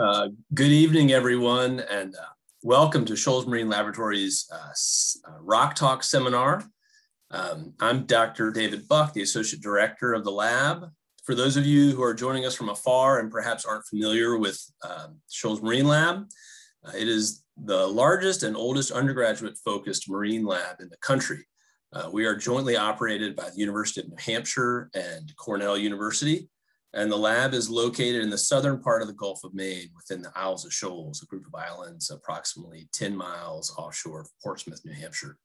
Uh, good evening, everyone, and uh, welcome to Shoals Marine Laboratories uh, uh, Rock Talk seminar. Um, I'm Dr. David Buck, the Associate Director of the lab. For those of you who are joining us from afar and perhaps aren't familiar with um, Shoals Marine Lab, uh, it is the largest and oldest undergraduate focused marine lab in the country. We are jointly operated by the University of New Hampshire and Cornell University, and the lab is located in the southern part of the Gulf of Maine within the Isles of Shoals, a group of islands approximately 10 miles offshore of Portsmouth, New Hampshire.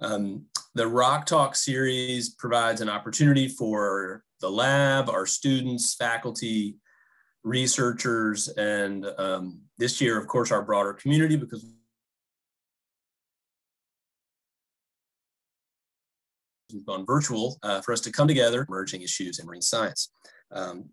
Um, the Rock Talk series provides an opportunity for the lab, our students, faculty, researchers, and um, this year, of course, our broader community because we've gone virtual uh, for us to come together, emerging issues in marine science. Um,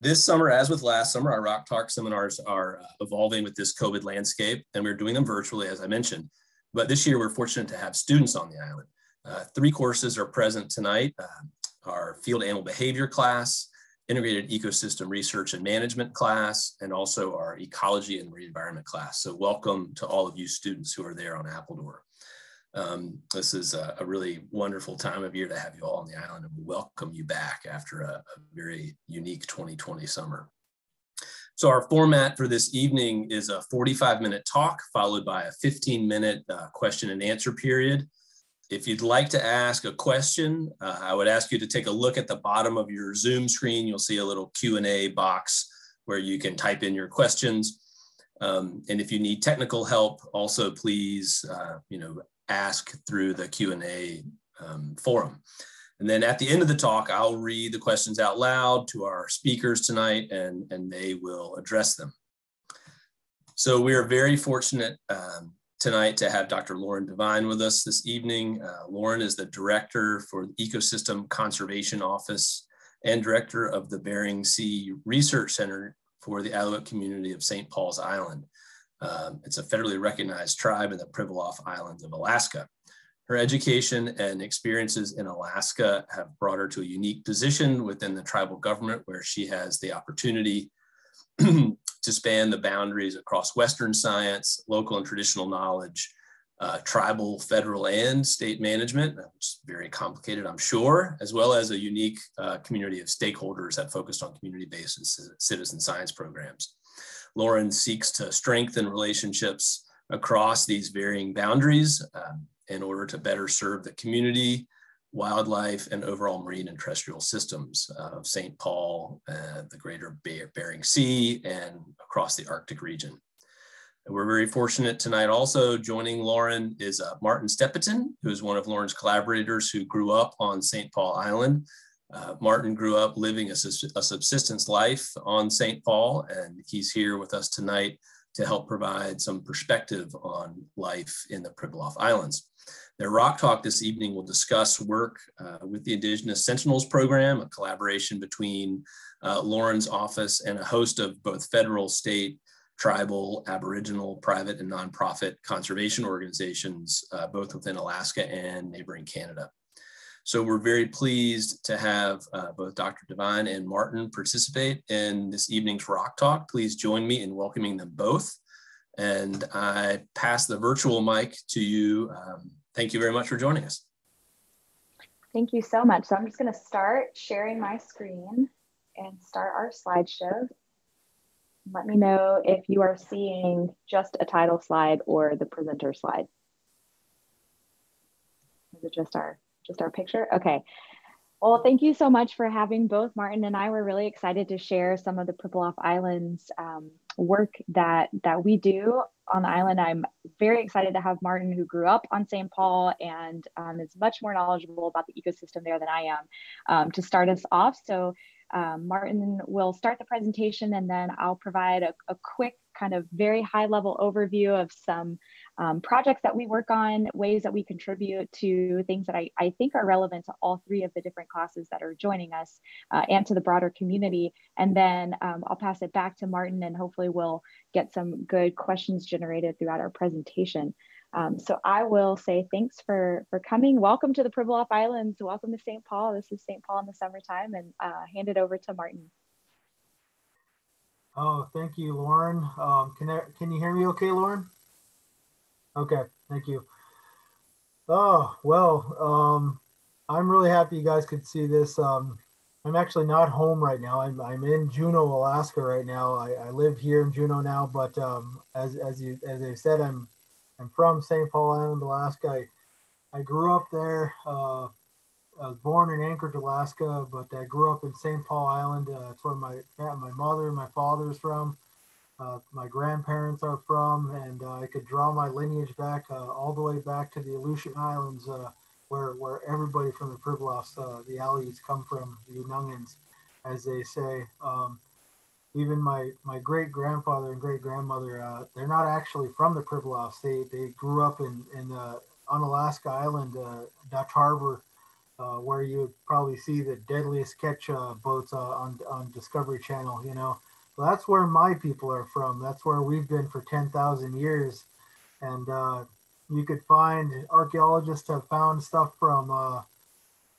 this summer, as with last summer, our Rock Talk seminars are uh, evolving with this COVID landscape, and we're doing them virtually, as I mentioned. But this year, we're fortunate to have students on the island. Uh, three courses are present tonight. Uh, our field animal behavior class, integrated ecosystem research and management class, and also our ecology and marine environment class. So welcome to all of you students who are there on Appledore. Um, this is a, a, really wonderful time of year to have you all on the island and we welcome you back after a, a very unique 2020 summer. So our format for this evening is a 45 minute talk followed by a 15 minute uh, question and answer period. If you'd like to ask a question, uh, I would ask you to take a look at the bottom of your Zoom screen. You'll see a little Q&A box where you can type in your questions. Um, and if you need technical help, also please, uh, you know, ask through the Q&A um, forum. And then at the end of the talk, I'll read the questions out loud to our speakers tonight and, and they will address them. So we are very fortunate um, tonight to have Dr. Lauren Divine with us this evening. Uh, Lauren is the director for the Ecosystem Conservation Office and director of the Bering Sea Research Center for the Aleut community of St. Paul's Island. Um, it's a federally recognized tribe in the Pribilof Islands of Alaska. Her education and experiences in Alaska have brought her to a unique position within the tribal government where she has the opportunity to span the boundaries across Western science, local and traditional knowledge, uh, tribal, federal, and state management, which is very complicated, I'm sure, as well as a unique uh, community of stakeholders that focused on community-based citizen science programs. Lauren seeks to strengthen relationships across these varying boundaries um, in order to better serve the community, wildlife, and overall marine and terrestrial systems of St. Paul, uh, the greater Bering Sea, and across the Arctic region. And we're very fortunate tonight also joining Lauren is uh, Martin Stepetin, who is one of Lauren's collaborators who grew up on St. Paul Island uh, Martin grew up living a, a subsistence life on St. Paul, and he's here with us tonight to help provide some perspective on life in the Pribilof Islands. Their Rock Talk this evening will discuss work uh, with the Indigenous Sentinels Program, a collaboration between uh, Lauren's office and a host of both federal, state, tribal, aboriginal, private, and nonprofit conservation organizations, uh, both within Alaska and neighboring Canada. So we're very pleased to have uh, both Dr. Divine and Martin participate in this evening's Rock Talk. Please join me in welcoming them both. And I pass the virtual mic to you. Um, thank you very much for joining us. Thank you so much. So I'm just gonna start sharing my screen and start our slideshow. Let me know if you are seeing just a title slide or the presenter slide. Is it just our just our picture? Okay. Well, thank you so much for having both Martin and I. We're really excited to share some of the Pribilof Islands um, work that that we do on the island. I'm very excited to have Martin, who grew up on St. Paul and um, is much more knowledgeable about the ecosystem there than I am, um, to start us off. So um, Martin will start the presentation and then I'll provide a, a quick kind of very high level overview of some um, projects that we work on, ways that we contribute to things that I, I think are relevant to all three of the different classes that are joining us uh, and to the broader community. And then um, I'll pass it back to Martin and hopefully we'll get some good questions generated throughout our presentation. Um, so I will say thanks for, for coming. Welcome to the Pribilof Islands. Welcome to St. Paul. This is St. Paul in the summertime and uh, hand it over to Martin. Oh, thank you, Lauren. Um, can I, can you hear me okay, Lauren? Okay, thank you. Oh, well, um, I'm really happy you guys could see this. Um, I'm actually not home right now. I'm, I'm in Juneau, Alaska right now. I, I live here in Juneau now, but um, as, as you as I said, I'm I'm from St. Paul Island, Alaska. I, I grew up there. Uh, I was born in Anchorage, Alaska, but I grew up in St. Paul Island. Uh, that's where my my mother and my father is from. Uh, my grandparents are from, and uh, I could draw my lineage back uh, all the way back to the Aleutian Islands, uh, where where everybody from the Pribilofs, uh, the Aleuts, come from, the Unangans, as they say. Um, even my my great grandfather and great grandmother, they're not actually from the Pribilofs. They they grew up in in Unalaska Island, Dutch Harbor uh, where you would probably see the deadliest catch uh, boats uh, on on Discovery Channel. You know, so that's where my people are from. That's where we've been for ten thousand years, and uh, you could find archaeologists have found stuff from uh,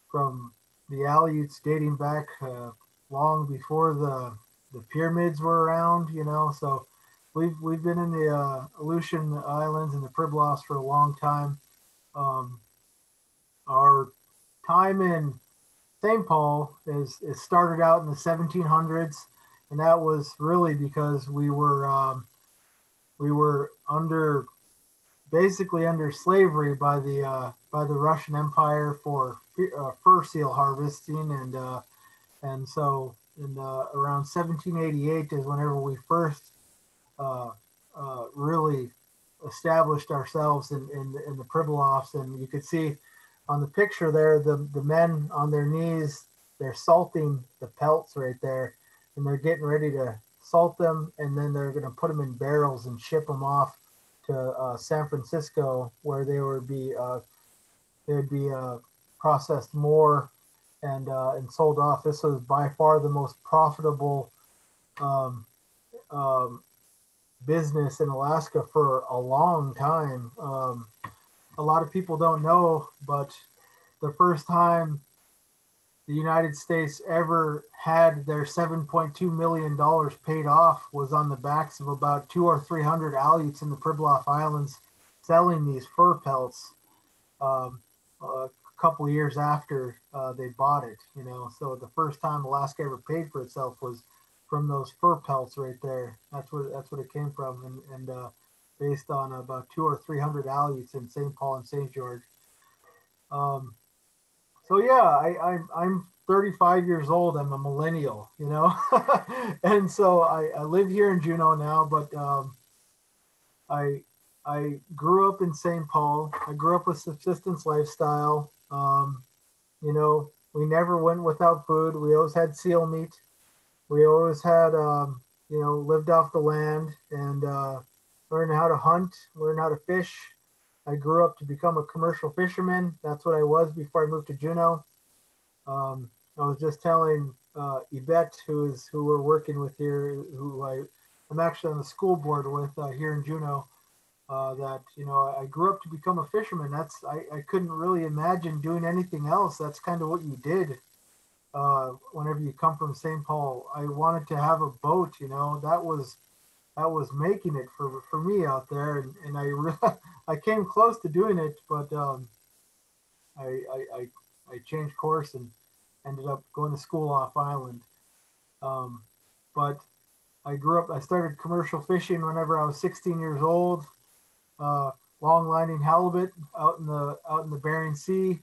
from the Aleuts dating back uh, long before the the pyramids were around. You know, so we've we've been in the Aleutian Islands and the Pribilofs for a long time. Um, our time in St. Paul is, is started out in the 1700s, and that was really because we were um, we were under basically under slavery by the uh, by the Russian Empire for uh, fur seal harvesting, and uh, and so in uh, around 1788 is whenever we first uh, uh, really established ourselves in, in, in the Pribilofs, and you could see on the picture there, the, the men on their knees, they're salting the pelts right there, and they're getting ready to salt them, and then they're going to put them in barrels and ship them off to uh, San Francisco, where they would be uh, they would be uh, processed more and uh, and sold off. This was by far the most profitable um, um, business in Alaska for a long time. Um, a lot of people don't know, but the first time the United States ever had their $7.2 million paid off was on the backs of about two or 300 Aleuts in the Pribilof Islands selling these fur pelts um, a couple years after uh, they bought it, you know. So the first time Alaska ever paid for itself was from those fur pelts right there. That's what that's what it came from. And, and uh, based on about two or three hundred Aleuts in St. Paul and St. George. Um, so yeah, I, I'm I'm 35 years old. I'm a millennial, you know, and so I, I live here in Juneau now. But um, I I grew up in St. Paul. I grew up with subsistence lifestyle. Um, you know, we never went without food. We always had seal meat. We always had, um, you know, lived off the land and uh, learn how to hunt, learn how to fish. I grew up to become a commercial fisherman. That's what I was before I moved to Juneau. Um, I was just telling uh, Yvette, who is who we're working with here, who I I'm actually on the school board with uh, here in Juneau. Uh, that you know, I grew up to become a fisherman. That's I, I couldn't really imagine doing anything else. That's kind of what you did uh, whenever you come from St. Paul. I wanted to have a boat. You know, that was that was making it for for me out there, and, and I I came close to doing it, but um, I, I, I I changed course and ended up going to school off island. Um, but I grew up. I started commercial fishing whenever I was 16 years old. Uh, long lining halibut out in the out in the Bering Sea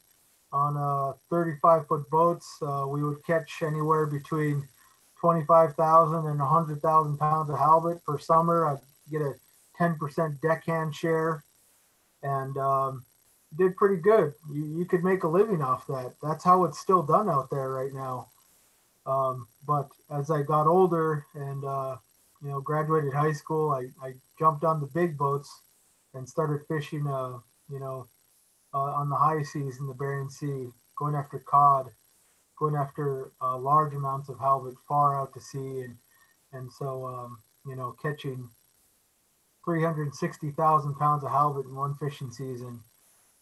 on uh, 35 foot boats. Uh, we would catch anywhere between 25,000 and 100,000 pounds of halibut per summer. I get a 10% deckhand share and um, did pretty good. You, you could make a living off that. That's how it's still done out there right now. Um, but as I got older and, uh, you know, graduated high school, I, I jumped on the big boats and started fishing, uh, you know, uh, on the high seas in the Bering Sea, going after cod going after uh, large amounts of halibut far out to sea, and and so um, you know catching 360,000 pounds of halibut in one fishing season,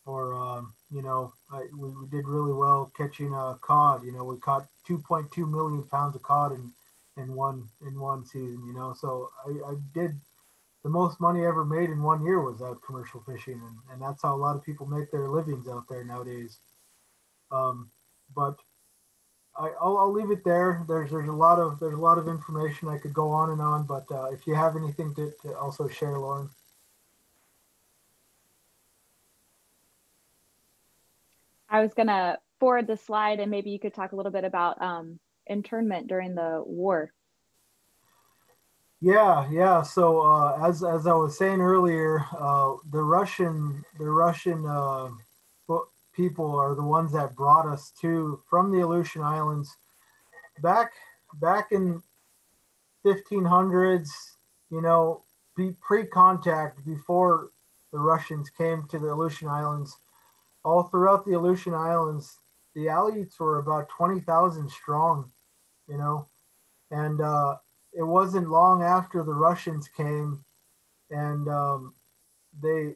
or um, you know I, we, we, did really well catching a cod. You know we caught 2.2 million pounds of cod in in one in one season. You know, so I, I did the most money ever made in one year was out commercial fishing, and, and that's how a lot of people make their livings out there nowadays. Um, but I, will I'll leave it there. There's there's a lot of there's a lot of information I could go on and on, but uh, if you have anything to, to also share, Lauren. I was gonna forward the slide, and maybe you could talk a little bit about um, internment during the war. Yeah, yeah. So uh, as as I was saying earlier, uh, the Russian the Russian uh, people are the ones that brought us to from the Aleutian Islands back back in 1500s. You know, pre-contact before the Russians came to the Aleutian Islands. All throughout the Aleutian Islands, the Aleuts were about 20,000 strong. You know, and uh, it wasn't long after the Russians came and um, they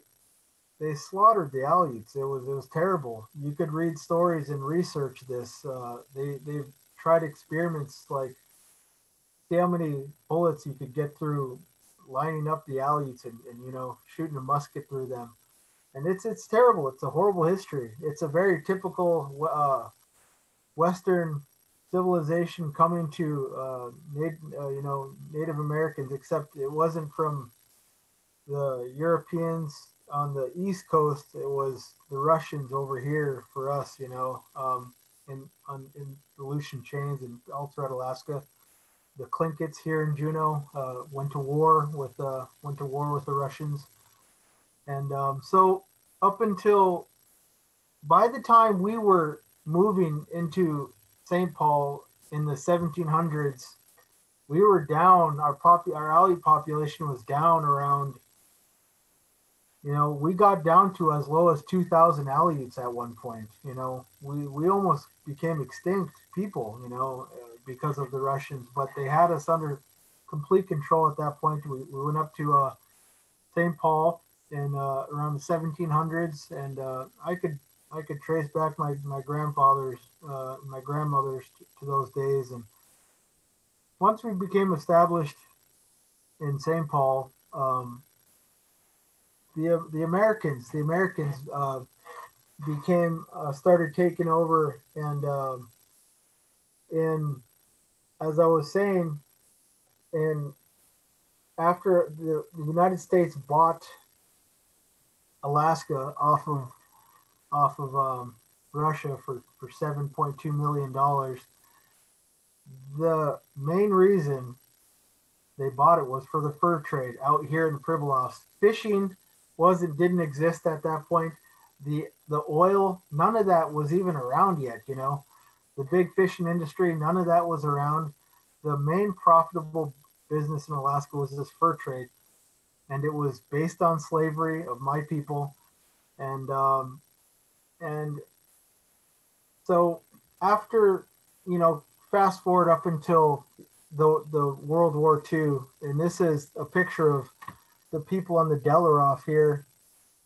they slaughtered the Aleuts. It was it was terrible. You could read stories and research this. Uh, they they've tried experiments like see how many bullets you could get through lining up the Aleuts and, and you know shooting a musket through them. And it's it's terrible. It's a horrible history. It's a very typical uh, Western civilization coming to uh, uh, you know Native Americans, except it wasn't from the Europeans on the East Coast. It was the Russians over here for us, you know, um, in on, in Aleutian Chains and all throughout Alaska. The Tlingits here in Juneau uh, went to war with uh, went to war with the Russians, and um, so up until by the time we were moving into St. Paul in the 1700s, we were down. Our pop, our Aleut population was down around. You know, we got down to as low as 2,000 Aleuts at one point. You know, we we almost became extinct people. You know, because of the Russians, but they had us under complete control at that point. We, we went up to uh, St. Paul in uh, around the 1700s, and uh, I could I could trace back my my grandfather's, uh, my grandmother's to, to those days, and once we became established in St. Paul, um, the the Americans, the Americans uh, became uh, started taking over, and um, in as I was saying, and after the, the United States bought Alaska off of off of um, Russia for, for $7.2 million. The main reason they bought it was for the fur trade out here in the Pribilofs. Fishing wasn't didn't exist at that point. The the oil, none of that was even around yet, you know. The big fishing industry, none of that was around. The main profitable business in Alaska was this fur trade. And it was based on slavery of my people. And um, and so after, you know, fast forward up until the the World War II, and this is a picture of the people on the Delarof here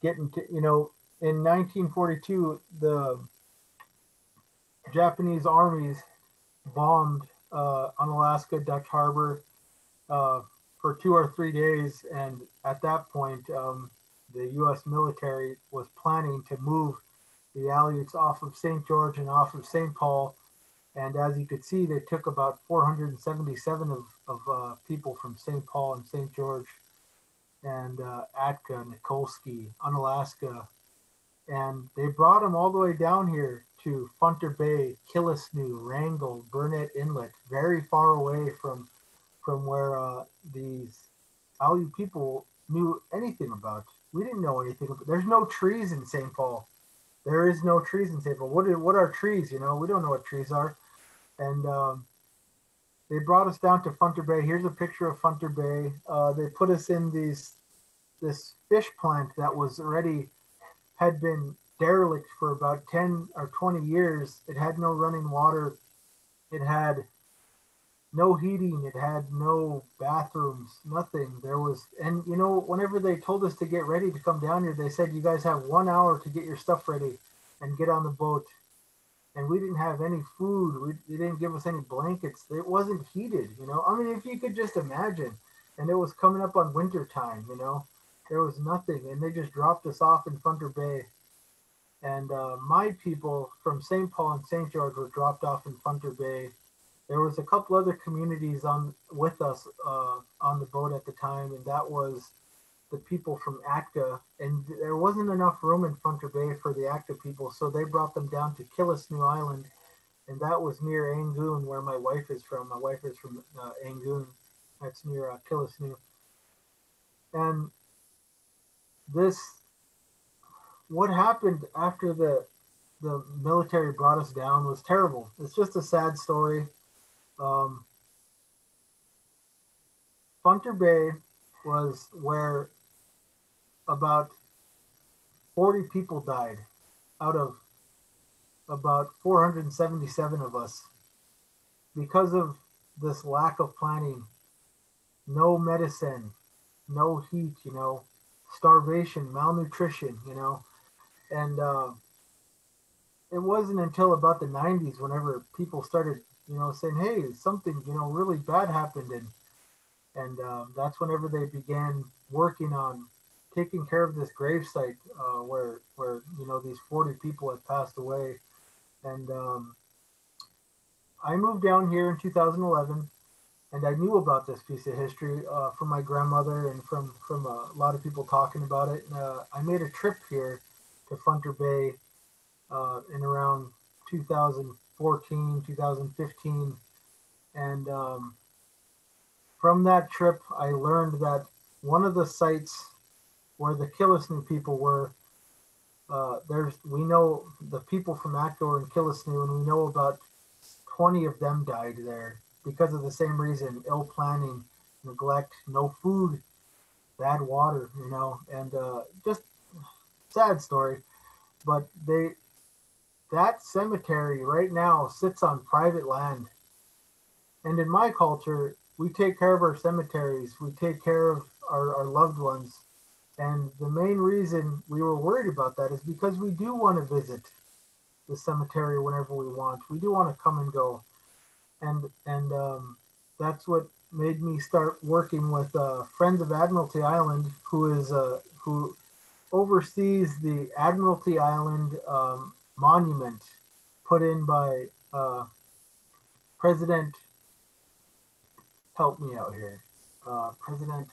getting to, you know, in 1942, the Japanese armies bombed uh, Unalaska, Dutch Harbor uh, for two or three days. And at that point, um, the U.S. military was planning to move the Aleuts off of St. George and off of St. Paul. And as you could see, they took about 477 of, of uh, people from St. Paul and St. George and uh, Atka, Nikolsky, Unalaska. And they brought them all the way down here to Funter Bay, Killisnoo, Wrangell, Burnett Inlet, very far away from from where uh, these Aleut people knew anything about. We didn't know anything. About, there's no trees in St. Paul there is no trees in St. Paul. What are, what are trees? You know, we don't know what trees are. And um, they brought us down to Funter Bay. Here's a picture of Funter Bay. Uh, they put us in these this fish plant that was already had been derelict for about 10 or 20 years. It had no running water. It had no heating. It had no bathrooms, nothing. There was, and you know, whenever they told us to get ready to come down here, they said, you guys have one hour to get your stuff ready and get on the boat. And we didn't have any food. We, they didn't give us any blankets. It wasn't heated, you know. I mean, if you could just imagine, and it was coming up on winter time, you know, there was nothing, and they just dropped us off in Funter Bay. And uh, my people from St. Paul and St. George were dropped off in Funter Bay. There was a couple other communities on with us uh, on the boat at the time, and that was the people from Atka, and there wasn't enough room in Funter Bay for the Atka people, so they brought them down to Killisnoo Island, and that was near Angoon, where my wife is from. My wife is from uh, Angoon, that's near uh, Killisnoo, and this, what happened after the the military brought us down was terrible. It's just a sad story. Um, Funter Bay was where about 40 people died out of about 477 of us. Because of this lack of planning no medicine no heat you know starvation malnutrition you know. And uh, it wasn't until about the 90s whenever people started you know saying hey something you know really bad happened and and uh, that's whenever they began working on taking care of this gravesite uh, where where you know these 40 people had passed away. And um, i moved down here in 2011 and i knew about this piece of history uh, from my grandmother and from from a lot of people talking about it. And, uh, i made a trip here to funter bay uh, in around 2014 2015 and um, from that trip i learned that one of the sites where the Killisnoo people were. Uh, there's we know the people from Atka and Killisnoo, and we know about 20 of them died there because of the same reason: ill planning, neglect, no food, bad water, you know, and uh, just sad story. But they that cemetery right now sits on private land, and in my culture, we take care of our cemeteries, we take care of our, our loved ones and the main reason we were worried about that is because we do want to visit the cemetery whenever we want. We do want to come and go, and and um, that's what made me start working with uh, Friends of Admiralty Island, who is uh, who oversees the Admiralty Island um, monument put in by uh, President. Help me out here, uh, President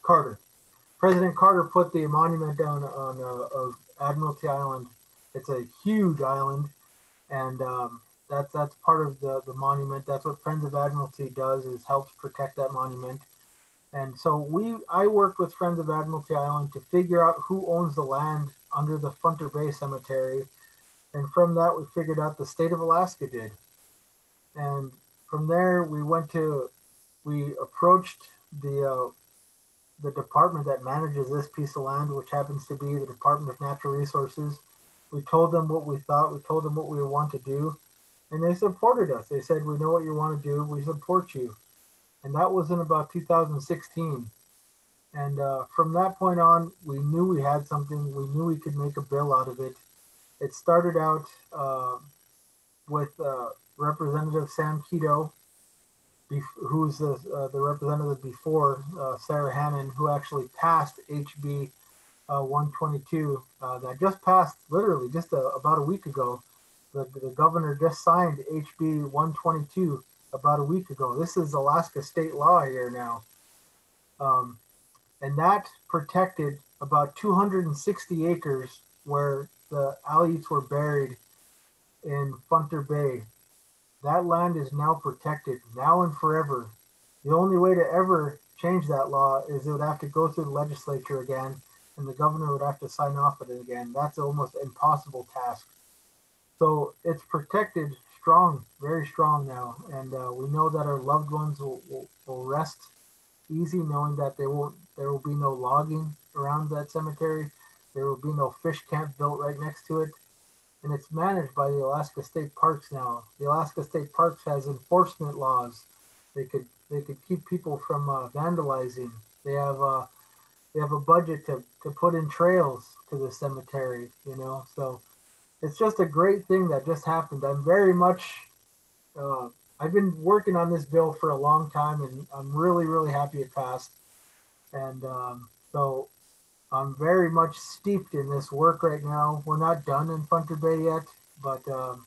Carter. President Carter put the monument down on uh, of Admiralty Island. It's a huge island, and um, that's that's part of the the monument. That's what Friends of Admiralty does is helps protect that monument. And so we, I worked with Friends of Admiralty Island to figure out who owns the land under the Funter Bay Cemetery, and from that we figured out the state of Alaska did. And from there we went to, we approached the uh, the department that manages this piece of land, which happens to be the Department of Natural Resources. We told them what we thought, we told them what we want to do, and they supported us. They said, We know what you want to do, we support you. And that was in about 2016. And uh, from that point on, we knew we had something, we knew we could make a bill out of it. It started out uh, with uh, Representative Sam Kito, who's the, uh, the representative before uh, Sara Hannan, who actually passed HB uh, 122 uh, that just passed literally just a, about a week ago. The, the governor just signed HB 122 about a week ago. This is Alaska state law here now. Um, and that protected about 260 acres where the Aleuts were buried in Funter Bay that land is now protected, now and forever. The only way to ever change that law is it would have to go through the legislature again, and the governor would have to sign off on it again. That's almost impossible task. So it's protected strong, very strong now, and uh, we know that our loved ones will, will, will rest easy, knowing that there won't there will be no logging around that cemetery. There will be no fish camp built right next to it and it's managed by the Alaska State Parks now. The Alaska State Parks has enforcement laws. They could they could keep people from uh, vandalizing. They have uh, they have a budget to, to put in trails to the cemetery. You know, so it's just a great thing that just happened. I'm very much, uh, I've been working on this bill for a long time and I'm really, really happy it passed. And um, so I'm very much steeped in this work right now. We're not done in Funter Bay yet, but um,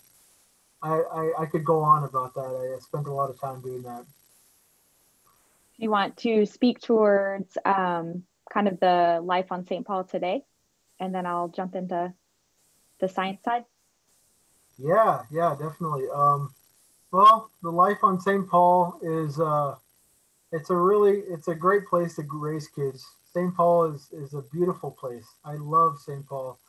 I, I, I could go on about that. I spent a lot of time doing that. You want to speak towards um, kind of the life on St. Paul today, and then I'll jump into the science side. Yeah, yeah, definitely. Um, well, the life on St. Paul is uh, it's a really it's a great place to raise kids. St. Paul is is a beautiful place. I love St. Paul,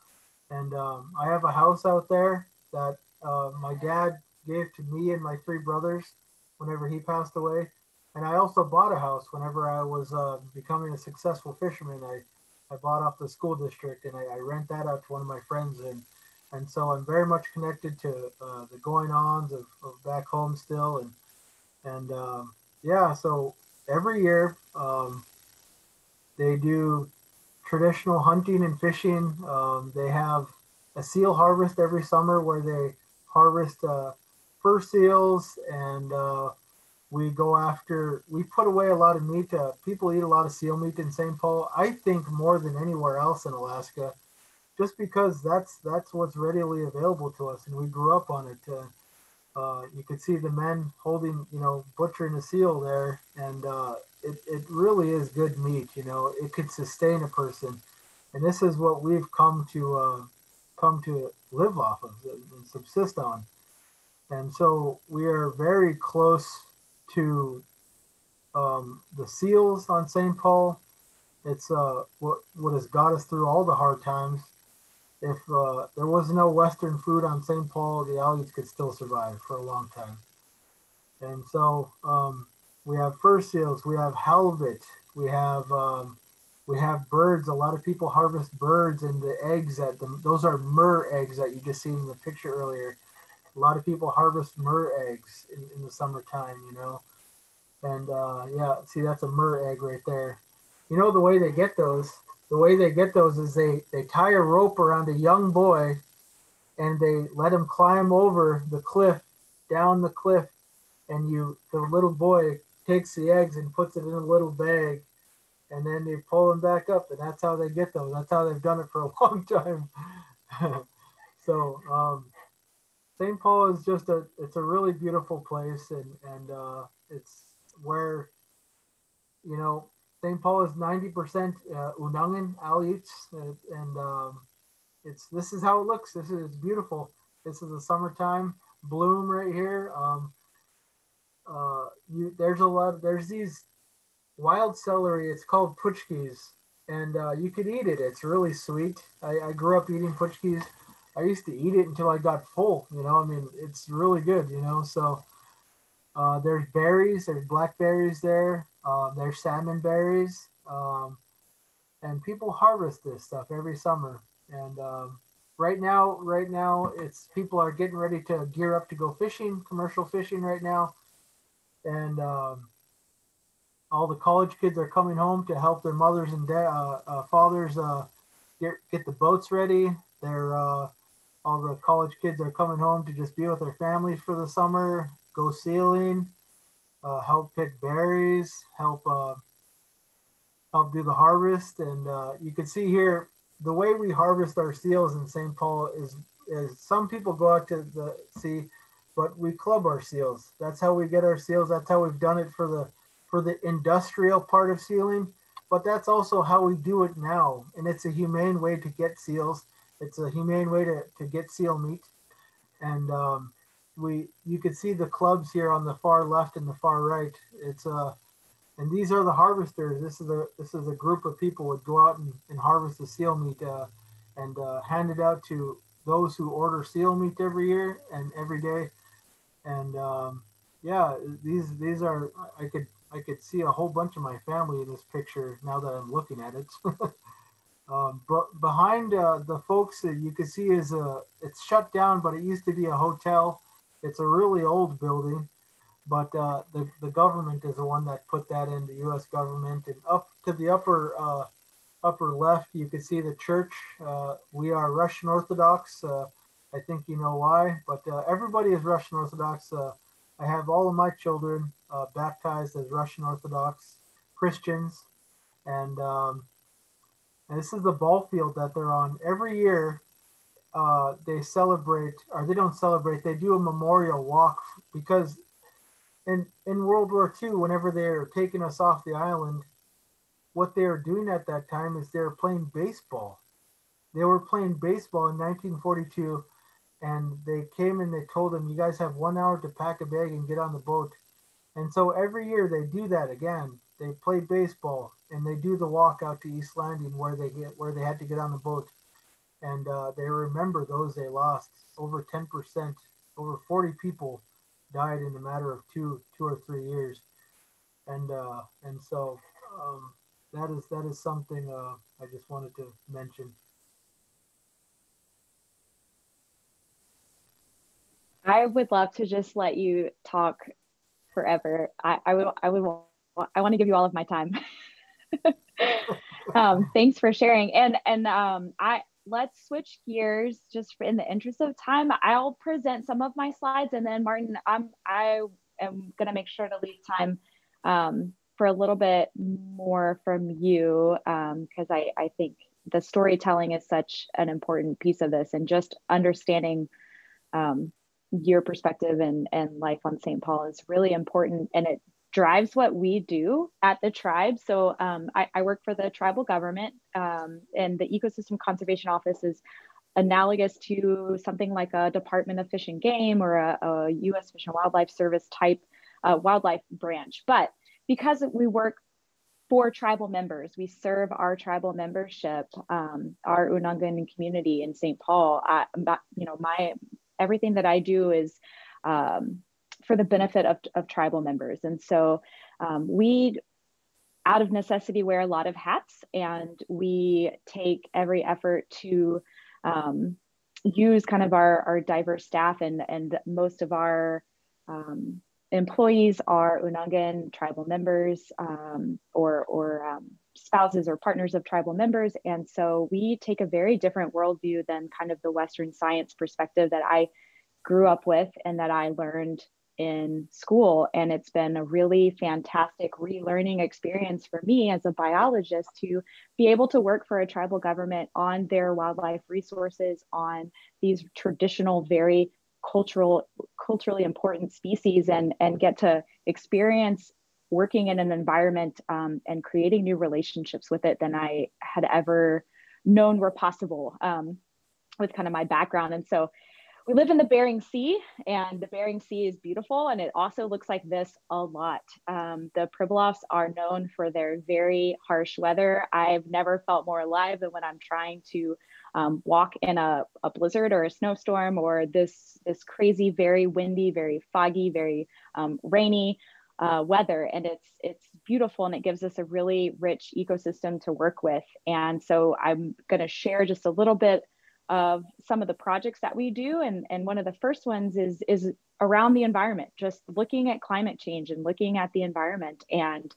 and um, I have a house out there that uh, my dad gave to me and my three brothers whenever he passed away. And I also bought a house whenever I was uh, becoming a successful fisherman. I, I bought off the school district and I, I rent that out to one of my friends. And, and so I'm very much connected to uh, the going ons of, of, back home still. And, and um, yeah, so every year um, they do traditional hunting and fishing. Um, they have a seal harvest every summer where they harvest uh, fur seals and uh, we go after we put away a lot of meat. Uh, people eat a lot of seal meat in st paul. I think more than anywhere else in alaska just because that's that's what's readily available to us and we grew up on it. Uh, uh you could see the men holding you know butchering a seal there and it, it really is good meat you know it could sustain a person and this is what we've come to uh, come to live off of and subsist on. And so we are very close to um, the seals on St. Paul. It's uh, what, what has got us through all the hard times. If uh, there was no Western food on St. Paul, the Aleuts could still survive for a long time. And so um, we have fur seals, we have halibut, we have um, we have birds. A lot of people harvest birds and the eggs that the, those are murre eggs that you just seen in the picture earlier. A lot of people harvest murre eggs in, in the summertime, you know. And uh, yeah, see that's a murre egg right there. You know the way they get those? The way they get those is they they tie a rope around a young boy, and they let him climb over the cliff, down the cliff, and you the little boy takes the eggs and puts it in a little bag and then they pull them back up, and that's how they get them. That's how they've done it for a long time. so um, St. Paul is just a it's a really beautiful place, and and uh, it's where you know St. Paul is ninety percent uh, Unangan Aleuts, and um, it's this is how it looks. This is beautiful. This is the summertime bloom right here. Um, uh, you, there's a lot. There's these wild celery. It's called puchkis, and uh, you could eat it. It's really sweet. I, I grew up eating puchkis. I used to eat it until I got full. You know, I mean, it's really good. You know, so uh, there's berries. There's blackberries there. Uh, there's salmon berries, um, and people harvest this stuff every summer. And um, right now, right now, it's people are getting ready to gear up to go fishing, commercial fishing right now, and um, all the college kids are coming home to help their mothers and da- uh, uh, fathers uh, get get the boats ready. They're uh, all the college kids are coming home to just be with their families for the summer, go sealing, uh, help pick berries, help help do the harvest, and you can see here the way we harvest our seals in St. Paul is is some people go out to the sea, but we club our seals. That's how we get our seals. That's how we've done it for the for the industrial part of sealing, but that's also how we do it now. And it's a humane way to get seals. It's a humane way to, to get seal meat. And um, we you can see the clubs here on the far left and the far right. It's uh and these are the harvesters. This is a this is a group of people would go out and, and harvest the seal meat uh, and uh, hand it out to those who order seal meat every year and every day. And um, yeah, these these are I could I could see a whole bunch of my family in this picture now that I'm looking at it. um, but behind uh, the folks that you can see is a, it's shut down, but it used to be a hotel. It's a really old building, but uh, the, the government is the one that put that in, the U.S. government. And up to the upper uh, upper left, you can see the church. Uh, we are Russian Orthodox. I think you know why, but uh, everybody is Russian Orthodox. Uh, I have all of my children uh, baptized as Russian Orthodox Christians, and um, and this is the ball field that they're on. Every year, uh, they celebrate, or they don't celebrate. They do a memorial walk because in in World War II, whenever they're taking us off the island, what they were doing at that time is they were playing baseball. They were playing baseball in 1942, and they came and they told them, "You guys have one hour to pack a bag and get on the boat." And so every year they do that again. They play baseball and they do the walk out to East Landing where they get where they had to get on the boat, and uh, they remember those they lost. Over 10%, over 40 people died in a matter of two two or three years, and uh, and so um, that is that is something uh, I just wanted to mention. I would love to just let you talk forever. I, I would I would I want to give you all of my time. um, thanks for sharing. And and um, I let's switch gears just in the interest of time. I'll present some of my slides, and then Martin, I'm I am going to make sure to leave time um, for a little bit more from you because um, I I think the storytelling is such an important piece of this, and just understanding um, your perspective and and life on St. Paul is really important, and it drives what we do at the tribe. So um, I, I, work for the tribal government, um, and the Ecosystem Conservation Office is analogous to something like a Department of Fish and Game or a, a U.S. Fish and Wildlife Service type uh, wildlife branch. But because we work for tribal members, we serve our tribal membership, um, our Unangan community in St. Paul. I, you know, my everything that I do is um, for the benefit of, of tribal members. And so um, we, out of necessity, wear a lot of hats and we take every effort to um, use kind of our, our diverse staff and, and most of our um, employees are Unangan tribal members um, or, or um, spouses or partners of tribal members. And so we take a very different worldview than kind of the Western science perspective that I grew up with and that I learned in school. And it's been a really fantastic relearning experience for me as a biologist to be able to work for a tribal government on their wildlife resources, on these traditional, very cultural, culturally important species and, and get to experience working in an environment um, and creating new relationships with it than I had ever known were possible um, with kind of my background. And so we live in the Bering Sea, and the Bering Sea is beautiful, and it also looks like this a lot. Um, the Pribilofs are known for their very harsh weather. I've never felt more alive than when I'm trying to um, walk in a, a, blizzard or a snowstorm or this this crazy, very windy, very foggy, very um, rainy uh, weather, and it's it's beautiful, and it gives us a really rich ecosystem to work with. And so I'm going to share just a little bit of some of the projects that we do and, and one of the first ones is is around the environment just looking at climate change and looking at the environment and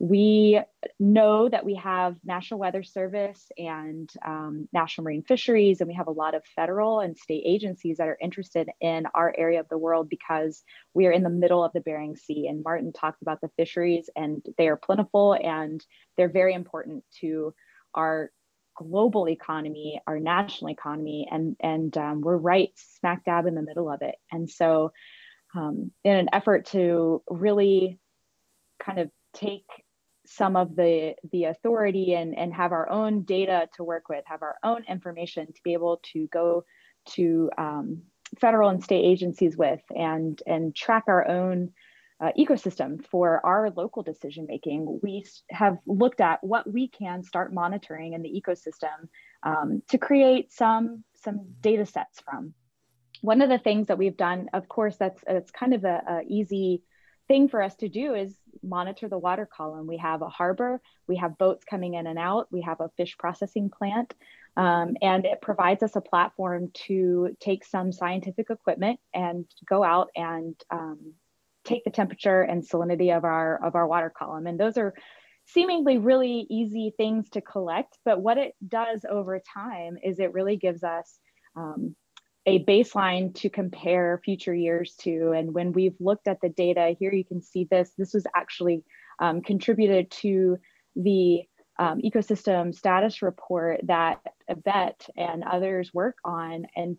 we know that we have national weather service and um, national marine fisheries and we have a lot of federal and state agencies that are interested in our area of the world because we are in the middle of the bering sea and martin talked about the fisheries and they are plentiful and they're very important to our global economy, our national economy, and and um, we're right smack dab in the middle of it. And so, um, in an effort to really kind of take some of the the authority and and have our own data to work with, have our own information to be able to go to um, federal and state agencies with, and and track our own uh, ecosystem for our local decision making. We have looked at what we can start monitoring in the ecosystem um, to create some some data sets from. One of the things that we've done, of course, that's it's kind of a, a easy thing for us to do is monitor the water column. We have a harbor, we have boats coming in and out, we have a fish processing plant, um, and it provides us a platform to take some scientific equipment and go out and um, take the temperature and salinity of our of our water column and those are seemingly really easy things to collect but what it does over time is it really gives us um, a baseline to compare future years to. And when we've looked at the data, here you can see this. This was actually um, contributed to the um, ecosystem status report that Yvette and others work on and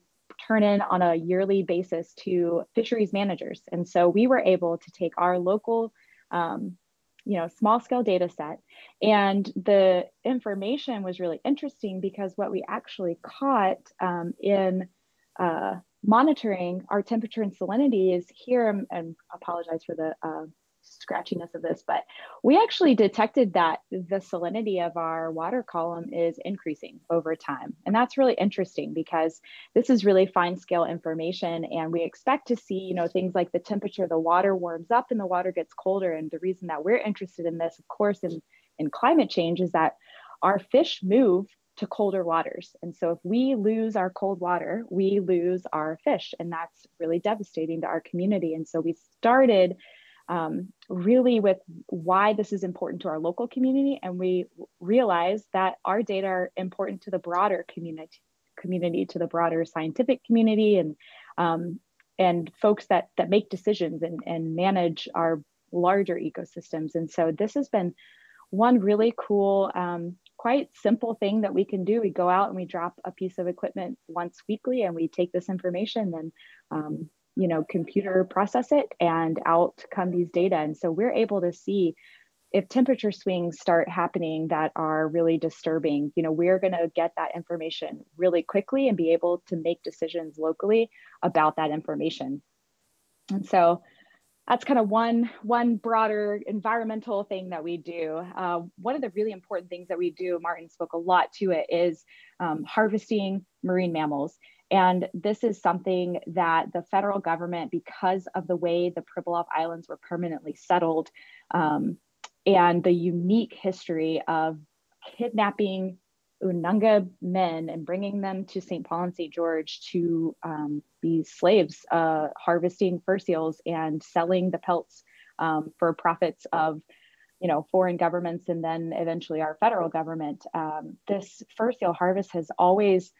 turn in on a yearly basis to fisheries managers. And so we were able to take our local, um, you know, small scale data set. And the information was really interesting because what we actually caught um, in uh, monitoring our temperature and salinity is here, and, apologize for the uh, scratchiness of this, but we actually detected that the salinity of our water column is increasing over time. And that's really interesting because this is really fine scale information. And we expect to see, you know, things like the temperature, the water warms up and the water gets colder. And the reason that we're interested in this, of course, in, in climate change is that our fish move to colder waters. And so if we lose our cold water, we lose our fish. And that's really devastating to our community. And so we started um, really with why this is important to our local community. And we realize that our data are important to the broader community, community to the broader scientific community and, um, and folks that, that make decisions and, and manage our larger ecosystems. And so this has been one really cool, um, quite simple thing that we can do. We go out and we drop a piece of equipment once weekly and we take this information and um, you know, computer process it and out come these data. And so we're able to see if temperature swings start happening that are really disturbing, you know, we're going to get that information really quickly and be able to make decisions locally about that information. And so that's kind of one one broader environmental thing that we do. Uh, one of the really important things that we do, Martin spoke a lot to it, is um, harvesting marine mammals. And this is something that the federal government, because of the way the Pribilof Islands were permanently settled um, and the unique history of kidnapping Unangan men and bringing them to St. Paul and St. George to um, be slaves, uh, harvesting fur seals and selling the pelts um, for profits of you know foreign governments and then eventually our federal government. Um, this fur seal harvest has always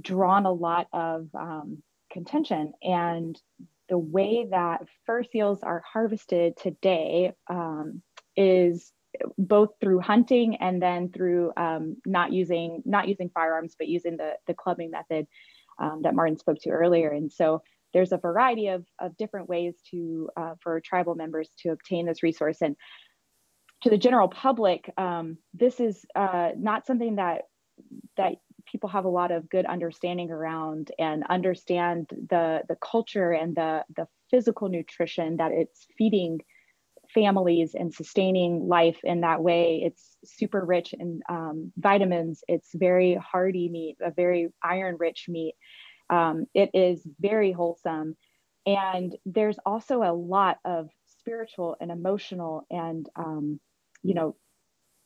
drawn a lot of um, contention. And the way that fur seals are harvested today um, is both through hunting and then through um, not using not using firearms, but using the the clubbing method um, that Martin spoke to earlier. And so there's a variety of, of different ways to uh, for tribal members to obtain this resource. And to the general public, um, this is uh, not something that that people have a lot of good understanding around and understand the the culture and the the physical nutrition that it's feeding families and sustaining life in that way. It's super rich in um, vitamins. It's very hearty meat a very iron rich meat. Um, it is very wholesome. And there's also a lot of spiritual and emotional and um, you know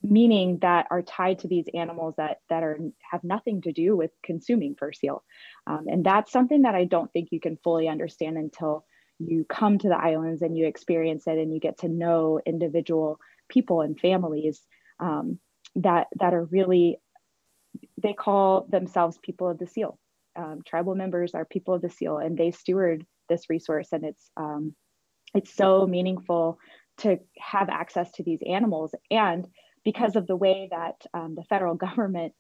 meaning that are tied to these animals that that are have nothing to do with consuming fur seal. Um, and that's something that i don't think you can fully understand until you come to the islands and you experience it and you get to know individual people and families um, that that are really they call themselves people of the seal. Um, tribal members are people of the seal and they steward this resource and it's um, it's so meaningful to have access to these animals. And because of the way that um, the federal government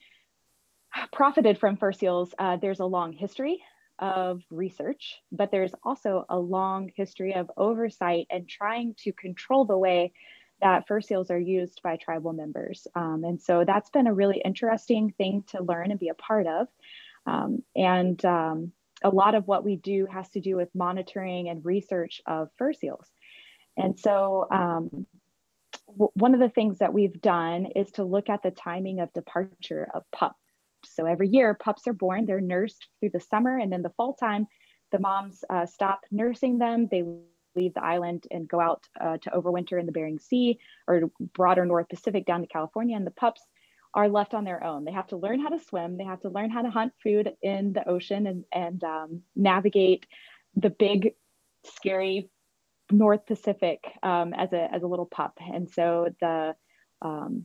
profited from fur seals, uh, there's a long history of research, but there's also a long history of oversight and trying to control the way that fur seals are used by tribal members. Um, and so that's been a really interesting thing to learn and be a part of. Um, and um, a lot of what we do has to do with monitoring and research of fur seals. And so um, one of the things that we've done is to look at the timing of departure of pups. So every year, pups are born, they're nursed through the summer, and then the fall time, the moms uh, stop nursing them. They leave the island and go out uh, to overwinter in the Bering Sea or broader North Pacific down to California. And the pups are left on their own. They have to learn how to swim. They have to learn how to hunt food in the ocean and, and um, navigate the big, scary North Pacific um, as a as a little pup, and so the um,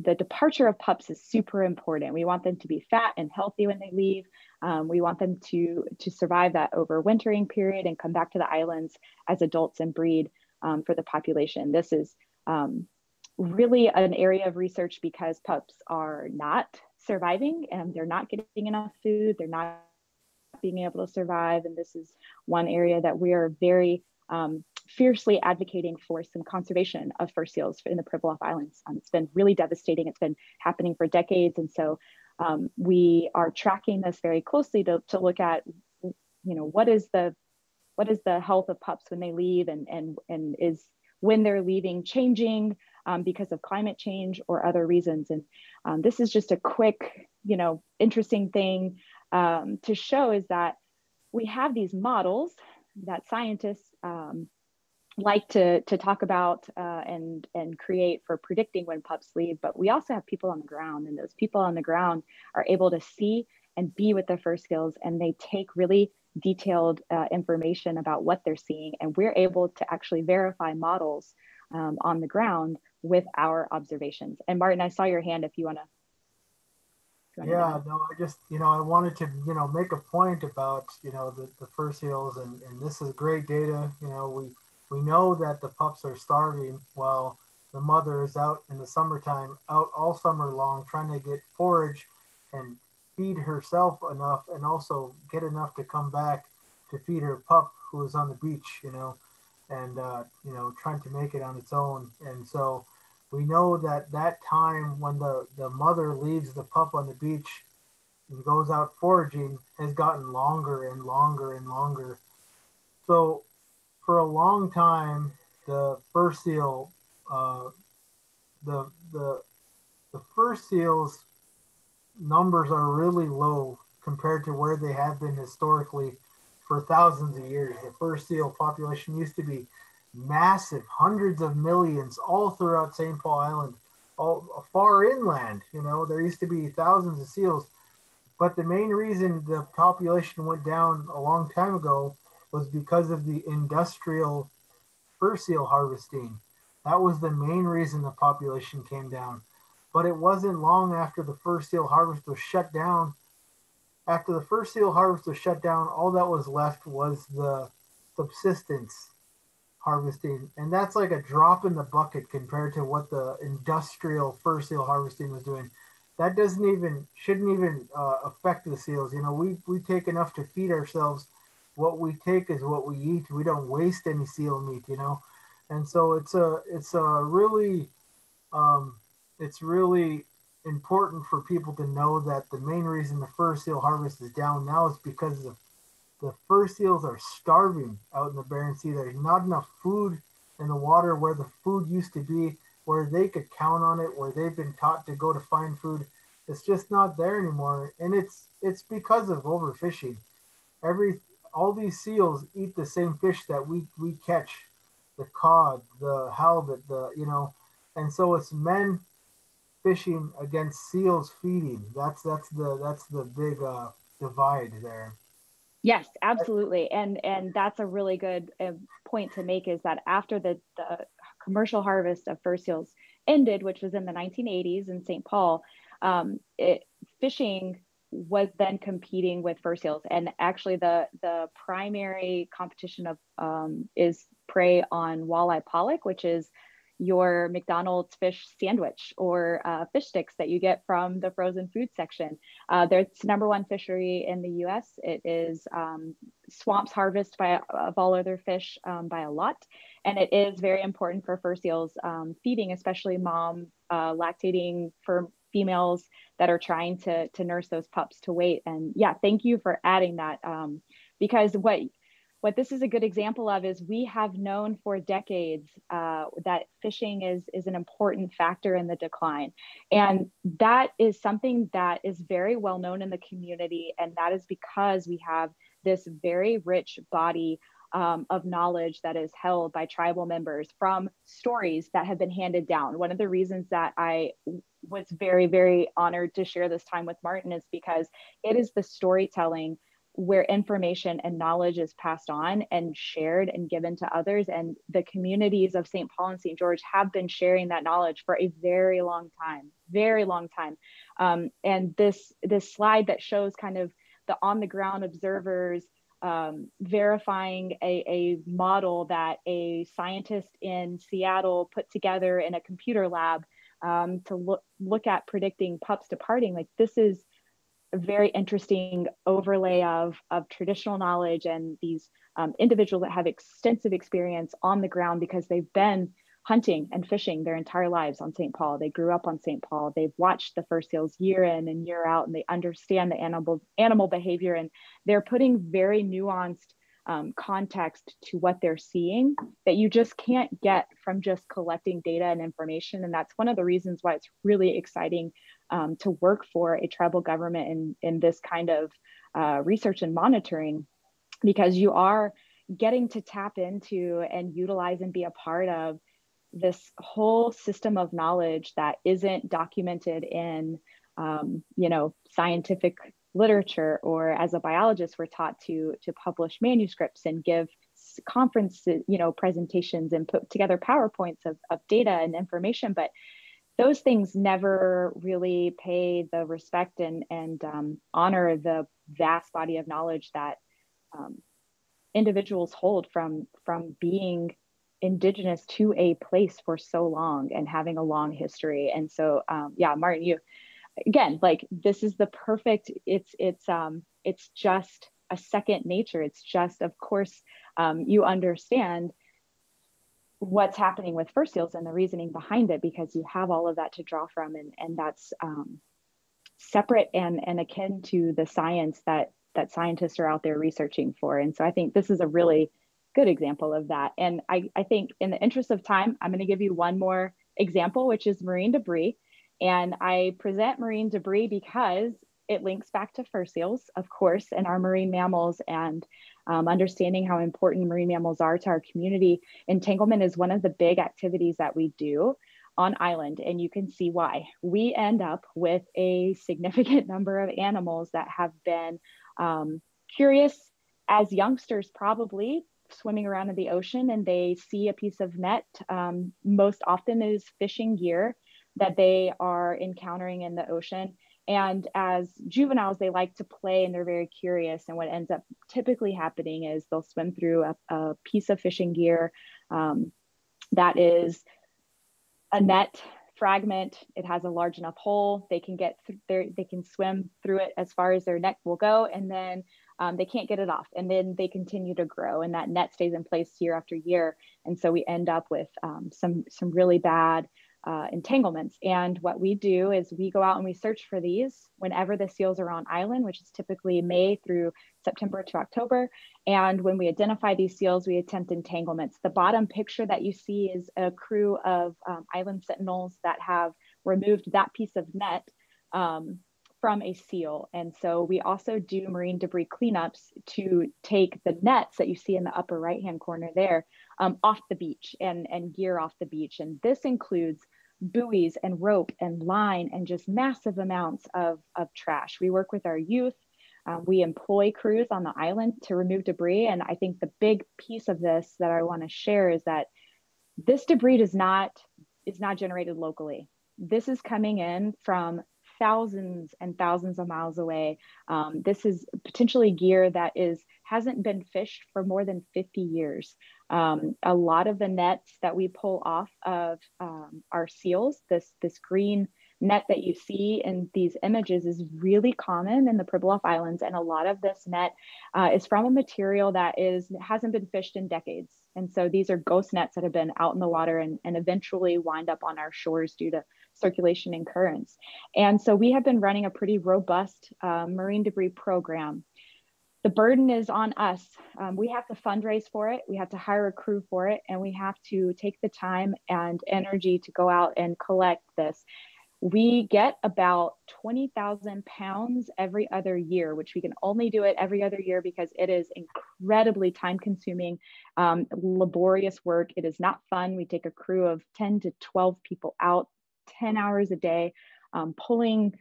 the departure of pups is super important. We want them to be fat and healthy when they leave. Um, we want them to, to survive that overwintering period and come back to the islands as adults and breed um, for the population. This is um, really an area of research because pups are not surviving and they're not getting enough food. They're not being able to survive. And this is one area that we are very um, fiercely advocating for some conservation of fur seals in the Pribilof Islands. Um, it's been really devastating. It's been happening for decades. And so um, we are tracking this very closely to, to look at, you know, what is the what is the health of pups when they leave and, and, and is when they're leaving changing um, because of climate change or other reasons. And um, this is just a quick, you know, interesting thing um, to show is that we have these models that scientists um, like to, to talk about uh, and, and create for predicting when pups leave, but we also have people on the ground and those people on the ground are able to see and be with the fur seals and they take really detailed uh, information about what they're seeing and we're able to actually verify models um, on the ground with our observations. And Martin, I saw your hand if you want to yeah, no, I just, you know, I wanted to, you know, make a point about, you know, the, the fur seals and, and this is great data. You know, we, we know that the pups are starving while the mother is out in the summertime, out all summer long, trying to get forage and feed herself enough and also get enough to come back to feed her pup who is on the beach, you know, and, uh, you know, trying to make it on its own. And so, we know that that time when the, the mother leaves the pup on the beach and goes out foraging has gotten longer and longer and longer. So for a long time, the fur seal, uh, the, the, the fur seals numbers are really low compared to where they have been historically for thousands of years. The fur seal population used to be massive, hundreds of millions all throughout St. Paul Island, all far inland. You know, there used to be thousands of seals. But the main reason the population went down a long time ago was because of the industrial fur seal harvesting. That was the main reason the population came down. But it wasn't long after the fur seal harvest was shut down. After the fur seal harvest was shut down, all that was left was the subsistence harvesting, and that's like a drop in the bucket compared to what the industrial fur seal harvesting was doing. That doesn't even shouldn't even uh, affect the seals. You know, we we take enough to feed ourselves. What we take is what we eat. We don't waste any seal meat. You know, and so it's a it's a really um, it's really important for people to know that the main reason the fur seal harvest is down now is because of the fur seals are starving out in the Bering Sea. There's not enough food in the water where the food used to be, where they could count on it, where they've been taught to go to find food. It's just not there anymore, and it's it's because of overfishing. Every all these seals eat the same fish that we we catch, the cod, the halibut, the you know, and so it's men fishing against seals feeding. That's that's the that's the big uh, divide there. Yes, absolutely. And and that's a really good uh, point to make is that after the, the commercial harvest of fur seals ended, which was in the 1980s in St. Paul, um, it, fishing was then competing with fur seals. And actually the, the primary competition of um, is prey on walleye pollock, which is your McDonald's fish sandwich or uh, fish sticks that you get from the frozen food section. Uh, there's number one fishery in the US. It is um, swamps harvest by of all other fish um, by a lot. And it is very important for fur seals um, feeding, especially mom uh, lactating for females that are trying to, to nurse those pups to weight. And yeah, thank you for adding that um, because what what this is a good example of is we have known for decades uh, that fishing is, is an important factor in the decline. And that is something that is very well known in the community. And that is because we have this very rich body um, of knowledge that is held by tribal members from stories that have been handed down. One of the reasons that I was very, very honored to share this time with Martin is because it is the storytelling where information and knowledge is passed on and shared and given to others. And the communities of St. Paul and St. George have been sharing that knowledge for a very long time, very long time. Um, and this, this slide that shows kind of the on the ground observers um, verifying a, a model that a scientist in Seattle put together in a computer lab um, to look, look at predicting pups departing. Like this is a very interesting overlay of, of traditional knowledge and these um, individuals that have extensive experience on the ground because they've been hunting and fishing their entire lives on St. Paul. They grew up on St. Paul. They've watched the fur seals year in and year out, and they understand the animal animal behavior. And they're putting very nuanced um, context to what they're seeing that you just can't get from just collecting data and information. And that's one of the reasons why it's really exciting um, to work for a tribal government in, in this kind of uh, research and monitoring, because you are getting to tap into and utilize and be a part of this whole system of knowledge that isn't documented in um, you know scientific literature or as a biologist we're taught to to publish manuscripts and give conferences you know presentations and put together powerpoints of, of data and information. But those things never really pay the respect and and um, honor the vast body of knowledge that um, individuals hold from from being indigenous to a place for so long and having a long history. And so um, yeah martin you again like this is the perfect it's it's um it's just a second nature. It's just of course um, you understand what's happening with fur seals and the reasoning behind it because you have all of that to draw from. And and that's um, separate and and akin to the science that that scientists are out there researching for. And so i think this is a really good example of that. And I, I think in the interest of time, I'm going to give you one more example, which is marine debris. And I present marine debris because it links back to fur seals, of course, and our marine mammals and um, understanding how important marine mammals are to our community. Entanglement is one of the big activities that we do on island, and you can see why. We end up with a significant number of animals that have been um, curious as youngsters, probably swimming around in the ocean and they see a piece of net, um, most often is fishing gear that they are encountering in the ocean. And as juveniles, they like to play and they're very curious. And what ends up typically happening is they'll swim through a, a piece of fishing gear um, that is a net fragment. It has a large enough hole. They can get there, they can swim through it as far as their neck will go. And then um, they can't get it off. And then they continue to grow and that net stays in place year after year. And so we end up with um, some some really bad uh, entanglements. And what we do is we go out and we search for these whenever the seals are on island which is typically may through september to october. And when we identify these seals we attempt entanglements. The bottom picture that you see is a crew of um, island sentinels that have removed that piece of net um, from a seal. And so we also do marine debris cleanups to take the nets that you see in the upper right hand corner there um, off the beach and, and gear off the beach. And this includes buoys and rope and line and just massive amounts of, of trash. We work with our youth. Um, we employ crews on the island to remove debris. And I think the big piece of this that I want to share is that this debris does not is not generated locally. This is coming in from thousands and thousands of miles away. Um, this is potentially gear that is hasn't been fished for more than 50 years. Um, a lot of the nets that we pull off of um, our seals, this this green net that you see in these images is really common in the Pribilof Islands, and a lot of this net uh, is from a material that is hasn't been fished in decades. And so these are ghost nets that have been out in the water and, and eventually wind up on our shores due to circulation and currents. And so we have been running a pretty robust uh, marine debris program. The burden is on us. Um, we have to fundraise for it, we have to hire a crew for it, and we have to take the time and energy to go out and collect this. We get about 20,000 pounds every other year, which we can only do it every other year because it is incredibly time consuming, um, laborious work. It is not fun. We take a crew of 10 to 12 people out 10 hours a day, um, pulling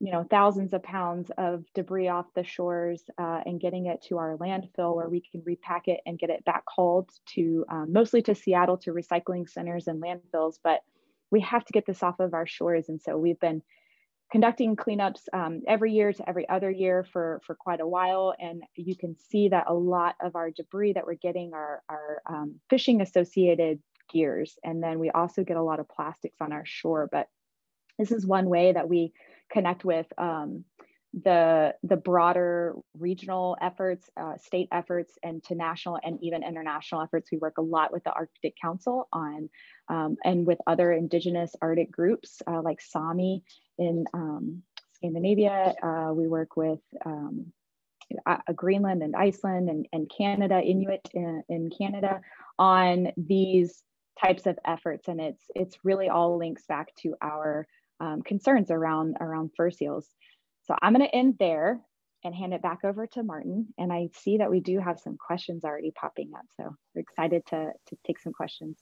you know, thousands of pounds of debris off the shores uh, and getting it to our landfill where we can repack it and get it back hauled to um, mostly to Seattle to recycling centers and landfills. But we have to get this off of our shores. And so we've been conducting cleanups um, every year to every other year for, for quite a while. And you can see that a lot of our debris that we're getting are, are um, fishing associated gears. And then we also get a lot of plastics on our shore. But this is one way that we connect with um, the the broader regional efforts, uh, state efforts, and to national and even international efforts. We work a lot with the Arctic Council on um, and with other indigenous Arctic groups uh, like Sami in um, Scandinavia. Uh, we work with um, Greenland and Iceland and, and Canada, Inuit in, in Canada on these types of efforts. And it's, it's really all links back to our um, concerns around, around fur seals. So I'm gonna end there and hand it back over to Martin. And I see that we do have some questions already popping up. So we're excited to, to take some questions.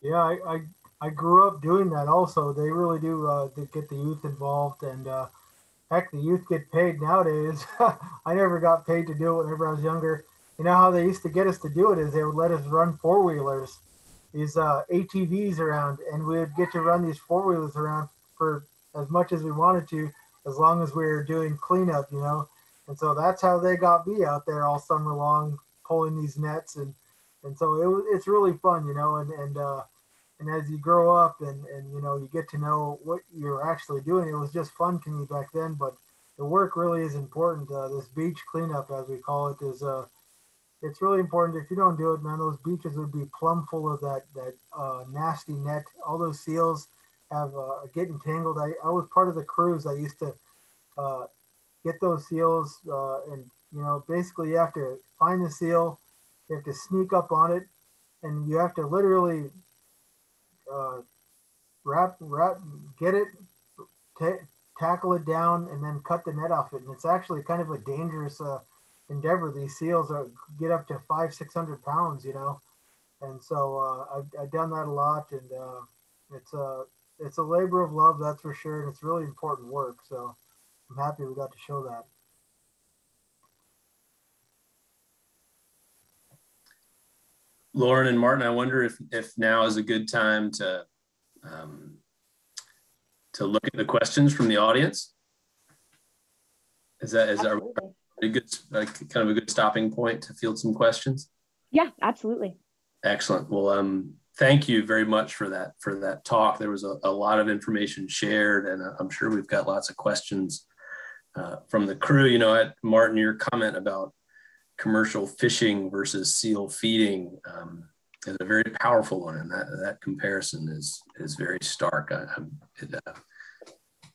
Yeah, I, I, I grew up doing that also. They really do uh, get the youth involved and uh, heck, the youth get paid nowadays. I never got paid to do it whenever I was younger. You know how they used to get us to do it is they would let us run four wheelers, these uh, ATVs around, and we would get to run these four wheelers around for as much as we wanted to, as long as we were doing cleanup, you know. And so that's how they got me out there all summer long, pulling these nets and and so it was it's really fun, you know, and and uh, and as you grow up and and you know you get to know what you're actually doing. It was just fun to me back then, but the work really is important. Uh, this beach cleanup, as we call it, is uh, it's really important. If you don't do it, man, those beaches would be plumb full of that that uh, nasty net. All those seals have uh, getting. I, I was part of the crews. I used to uh, get those seals, uh, and you know, basically you have to find the seal, you have to sneak up on it, and you have to literally uh, wrap, wrap, get it, t- tackle it down, and then cut the net off it. And it's actually kind of a dangerous uh, endeavor. These seals are get up to five, six hundred pounds, you know. And so uh, I've, I've done that a lot, and uh, it's a it's a labor of love, that's for sure, and it's really important work. So I'm happy we got to show that. Lauren and Martin, I wonder if, if now is a good time to um, to look at the questions from the audience. Is that is our a good uh, kind of a good stopping point to field some questions? Yeah, absolutely. Excellent. Well, um, thank you very much for that for that talk. There was a, a lot of information shared, and uh, I'm sure we've got lots of questions uh, from the crew. You know, at Martin, your comment about commercial fishing versus seal feeding um, is a very powerful one, and that that comparison is is very stark. I, it, uh,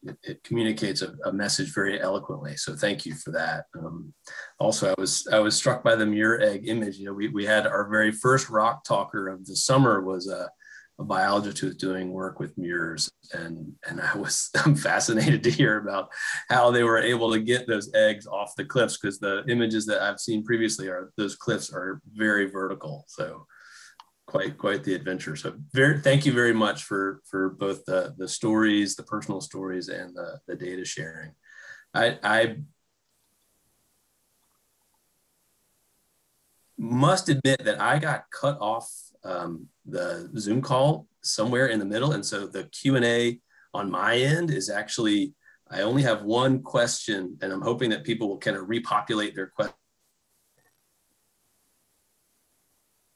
it, it, communicates a, a, message very eloquently. So thank you for that. Um, also, I was I was struck by the murre egg image. You know, we we had our very first rock talker of the summer was a a biologist who was doing work with murres, and and I was I'm fascinated to hear about how they were able to get those eggs off the cliffs because the images that I've seen previously are those cliffs are very vertical, so quite quite the adventure. So very thank you very much for for both the the stories, the personal stories, and the the data sharing. I I must admit that I got cut off um, the Zoom call somewhere in the middle. And so the Q&A on my end is actually, I only have one question and I'm hoping that people will kind of repopulate their questions.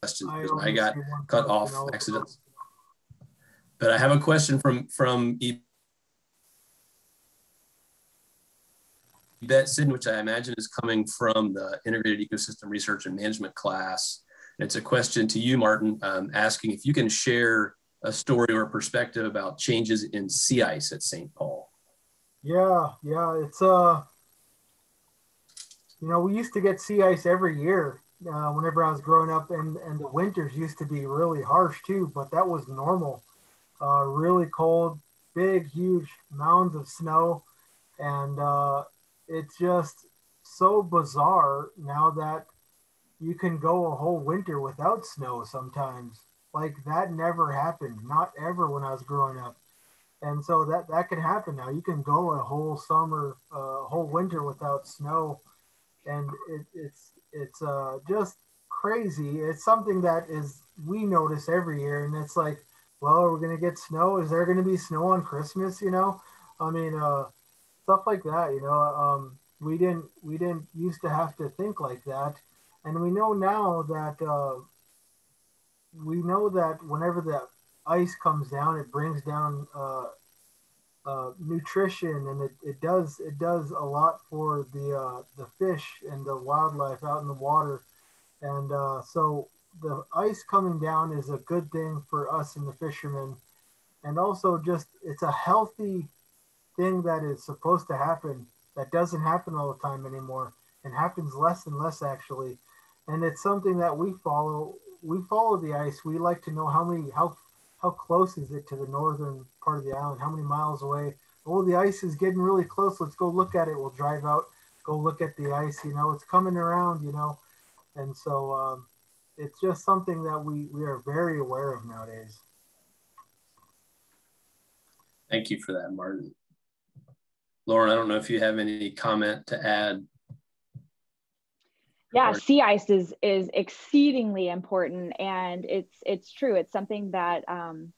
I, I got cut off accidentally. But I have a question from, from Yvette Sidden, which I imagine is coming from the Integrated Ecosystem Research and Management class. It's a question to you, Martin, um, asking if you can share a story or a perspective about changes in sea ice at St. Paul. Yeah, yeah, it's uh, you know, we used to get sea ice every year uh, whenever I was growing up, and and the winters used to be really harsh too, but that was normal. Uh, really cold, big, huge mounds of snow, and uh, it's just so bizarre now that you can go a whole winter without snow sometimes. Like that never happened, not ever when I was growing up. and so that that can happen now. You can go a whole summer, a uh, whole winter without snow, and it, it's it's uh, just crazy. It's something that is we notice every year, and it's like, well, are we gonna get snow? Is there gonna be snow on Christmas? You know, I mean, uh, stuff like that. You know, um, we didn't we didn't used to have to think like that, and we know now that uh, we know that whenever the ice comes down, it brings down uh, uh, nutrition, and it, it does it does a lot for the uh, the fish and the wildlife out in the water, and uh, so the ice coming down is a good thing for us and the fishermen, and also just it's a healthy thing that is supposed to happen that doesn't happen all the time anymore and happens less and less actually, and it's something that we follow. We follow the ice. We like to know how many how how close is it to the northern part of the island? How many miles away? Oh, the ice is getting really close. Let's go look at it. We'll drive out, go look at the ice. You know, it's coming around. You know, and so um, it's just something that we we are very aware of nowadays. Thank you for that, Martin. Lauren, I don't know if you have any comment to add yeah sea ice is is exceedingly important and it's it's true. It's something that um,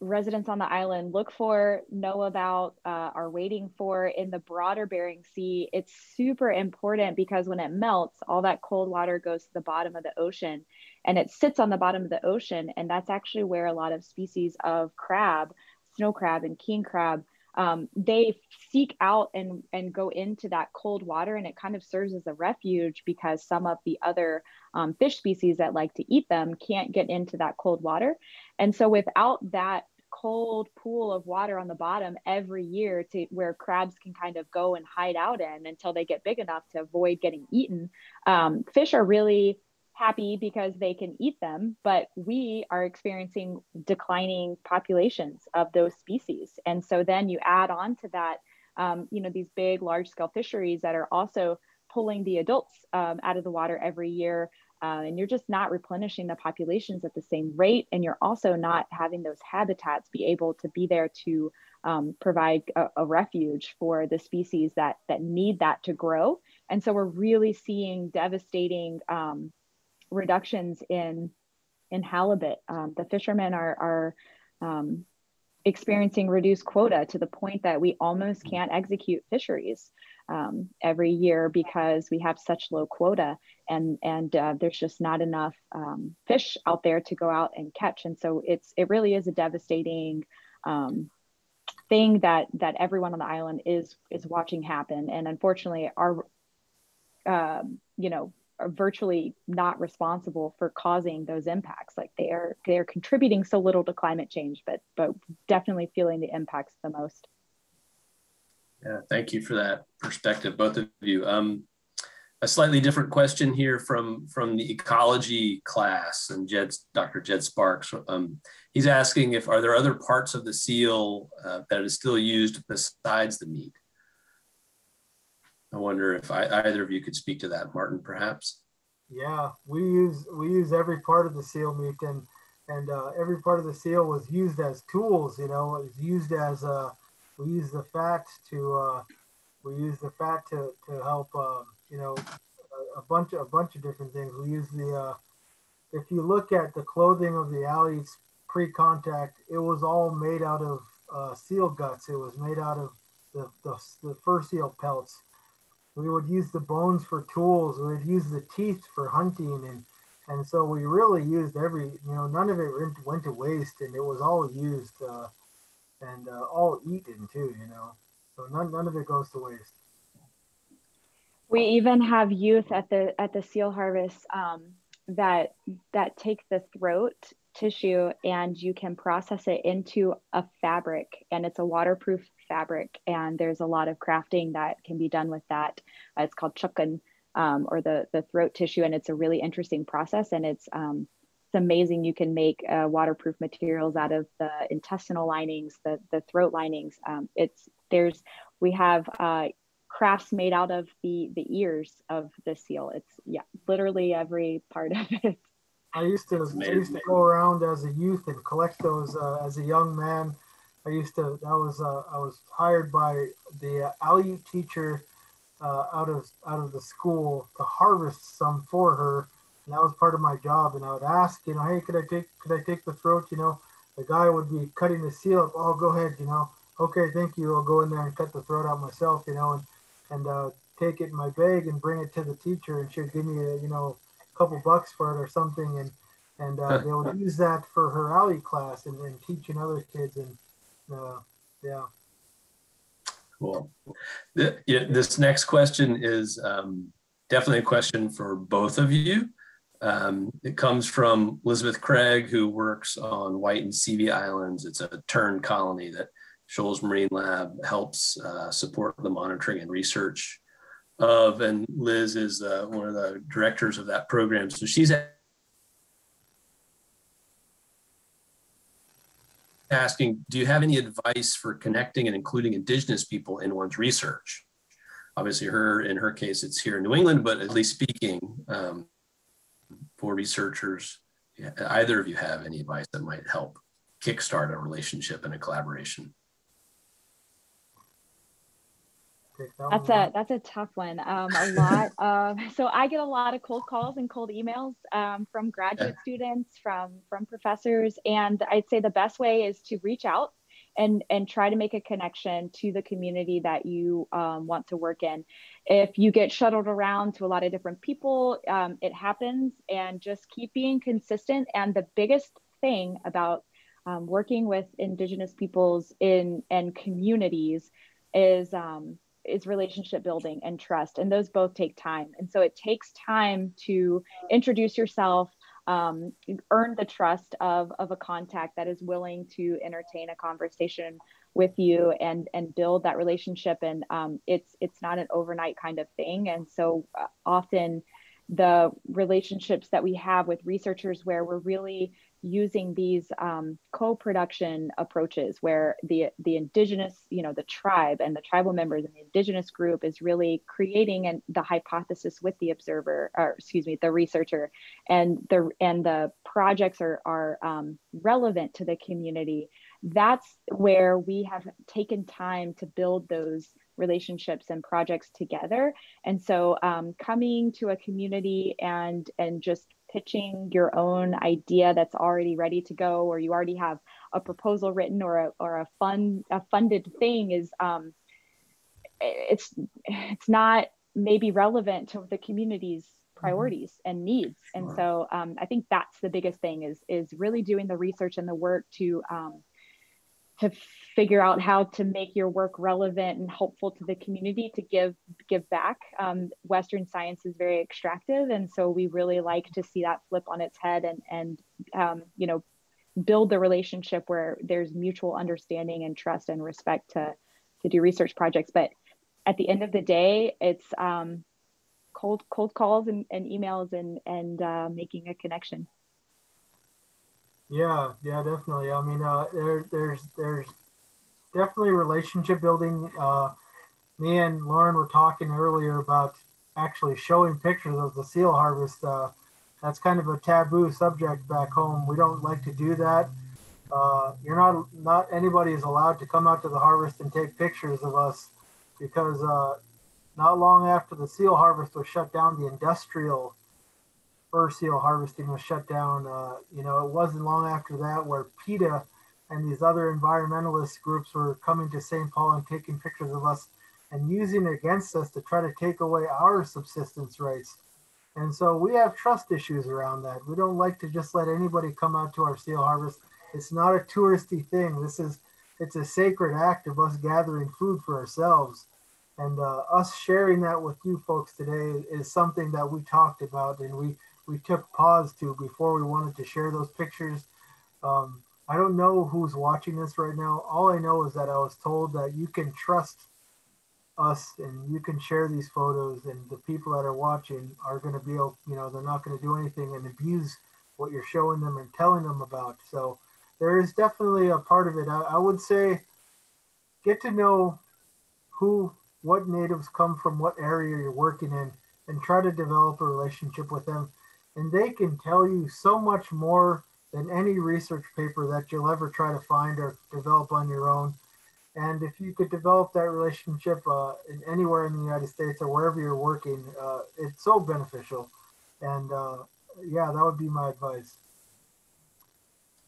residents on the island look for know about uh, are waiting for in the broader bering sea. It's super important because when it melts all that cold water goes to the bottom of the ocean and it sits on the bottom of the ocean and that's actually where a lot of species of crab snow crab and king crab um, they seek out and, and go into that cold water and it kind of serves as a refuge because some of the other um, fish species that like to eat them can't get into that cold water. And so without that cold pool of water on the bottom every year to where crabs can kind of go and hide out in until they get big enough to avoid getting eaten, um, fish are really happy because they can eat them, but we are experiencing declining populations of those species. And so then you add on to that, um, you know, these big, large scale fisheries that are also pulling the adults um, out of the water every year. Uh, and you're just not replenishing the populations at the same rate. And you're also not having those habitats be able to be there to um, provide a, a, refuge for the species that, that need that to grow. And so we're really seeing devastating um, reductions in in halibut. Um, the fishermen are are um, experiencing reduced quota to the point that we almost can't execute fisheries um, every year because we have such low quota and and uh, there's just not enough um, fish out there to go out and catch. And so it's it really is a devastating um, thing that that everyone on the island is is watching happen. And unfortunately, our uh, you know are virtually not responsible for causing those impacts like they are they're contributing so little to climate change but but definitely feeling the impacts the most yeah thank you for that perspective both of you um, a slightly different question here from from the ecology class and Dr. Jed Sparks. Um, he's asking if are there other parts of the seal uh, that is still used besides the meat? I wonder if I, either of you could speak to that, Martin, perhaps. Yeah, we use we use every part of the seal meat, and and uh, every part of the seal was used as tools. You know, it was used as uh, we use the fat to uh, we use the fat to to help um, you know a, a, bunch of a bunch of different things. We use the uh, if you look at the clothing of the Aleuts pre-contact, it was all made out of uh, seal guts. It was made out of the, the, the fur seal pelts we would use the bones for tools. We would use the teeth for hunting, and and so we really used every. You know, none of it went, to waste, and it was all used uh, and uh, all eaten too. You know, so none none of it goes to waste. We even have youth at the at the seal harvest um, that that take the throat tissue and you can process it into a fabric and it's a waterproof fabric and there's a lot of crafting that can be done with that. Uh, it's called chukun um, or the the throat tissue and it's a really interesting process and it's um, it's amazing you can make uh, waterproof materials out of the intestinal linings the the throat linings. Um, it's there's we have uh, crafts made out of the the ears of the seal. It's yeah literally every part of it I used to I used to go around as a youth and collect those uh, as a young man. I used to that was uh, I was hired by the uh, Aleut teacher uh, out of out of the school to harvest some for her, and that was part of my job. And I would ask, you know, hey, could I take could I take the throat? You know, the guy would be cutting the seal up. Oh, go ahead. You know, okay, thank you. I'll go in there and cut the throat out myself. You know, and and uh, take it in my bag and bring it to the teacher, and she'd give me a you know couple bucks for it or something, and and uh, they would use that for her Aleut class and, and teaching other kids, and uh, yeah. Cool. The, yeah, this next question is um, definitely a question for both of you. Um, it comes from Elizabeth Craig, who works on White and Seavey Islands. It's a tern colony that Shoals Marine Lab helps uh, support the monitoring and research of, and Liz is uh, one of the directors of that program. So she's asking, do you have any advice for connecting and including indigenous people in one's research? Obviously her, in her case, it's here in New England, but at least speaking um, for researchers, either of you have any advice that might help kickstart a relationship and a collaboration? That's a that's a tough one. Um, a lot of so I get a lot of cold calls and cold emails um, from graduate yeah. students, from from professors, and I'd say the best way is to reach out and and try to make a connection to the community that you um, want to work in. If you get shuttled around to a lot of different people, um, it happens, and just keep being consistent. And the biggest thing about um, working with Indigenous peoples in and communities is um, is relationship building and trust and those both take time. And so it takes time to introduce yourself um, earn the trust of, of a contact that is willing to entertain a conversation with you and and build that relationship. And um, it's it's not an overnight kind of thing. And so uh, often the relationships that we have with researchers where we're really using these um, co-production approaches where the the indigenous you know the tribe and the tribal members and the indigenous group is really creating and the hypothesis with the observer or excuse me the researcher. And the and the projects are are um, relevant to the community. That's where we have taken time to build those relationships and projects together. And so um, coming to a community and and just pitching your own idea that's already ready to go or you already have a proposal written or a, or a fund a funded thing is um, it's it's not maybe relevant to the community's mm-hmm. priorities and needs sure. and so um, i think that's the biggest thing is is really doing the research and the work to um, to figure out how to make your work relevant and helpful to the community to give give back. Um, Western science is very extractive, and so we really like to see that flip on its head and and um, you know build the relationship where there's mutual understanding and trust and respect to to do research projects. But at the end of the day, it's um, cold cold calls and, and emails and and uh, making a connection. Yeah, yeah, definitely. I mean, uh, there, there's there's definitely relationship building. Uh, me and Lauren were talking earlier about actually showing pictures of the seal harvest. Uh, that's kind of a taboo subject back home. We don't like to do that. Uh, you're not not anybody is allowed to come out to the harvest and take pictures of us because uh, not long after the seal harvest was shut down, the industrial fur seal harvesting was shut down. Uh, you know, it wasn't long after that where PETA and these other environmentalist groups were coming to St. Paul and taking pictures of us and using it against us to try to take away our subsistence rights. And so we have trust issues around that. We don't like to just let anybody come out to our seal harvest. It's not a touristy thing. This is it's a sacred act of us gathering food for ourselves. And uh, us sharing that with you folks today is something that we talked about and we we took pause to before we wanted to share those pictures. Um, I don't know who's watching this right now. All I know is that I was told that you can trust us and you can share these photos and the people that are watching are going to be, able, you know, they're not going to do anything and abuse what you're showing them and telling them about. So there is definitely a part of it. I, I would say get to know who, what natives come from what area you're working in and try to develop a relationship with them and they can tell you so much more than any research paper that you'll ever try to find or develop on your own. And if you could develop that relationship uh, in anywhere in the United States or wherever you're working, uh, it's so beneficial. And uh, yeah, that would be my advice.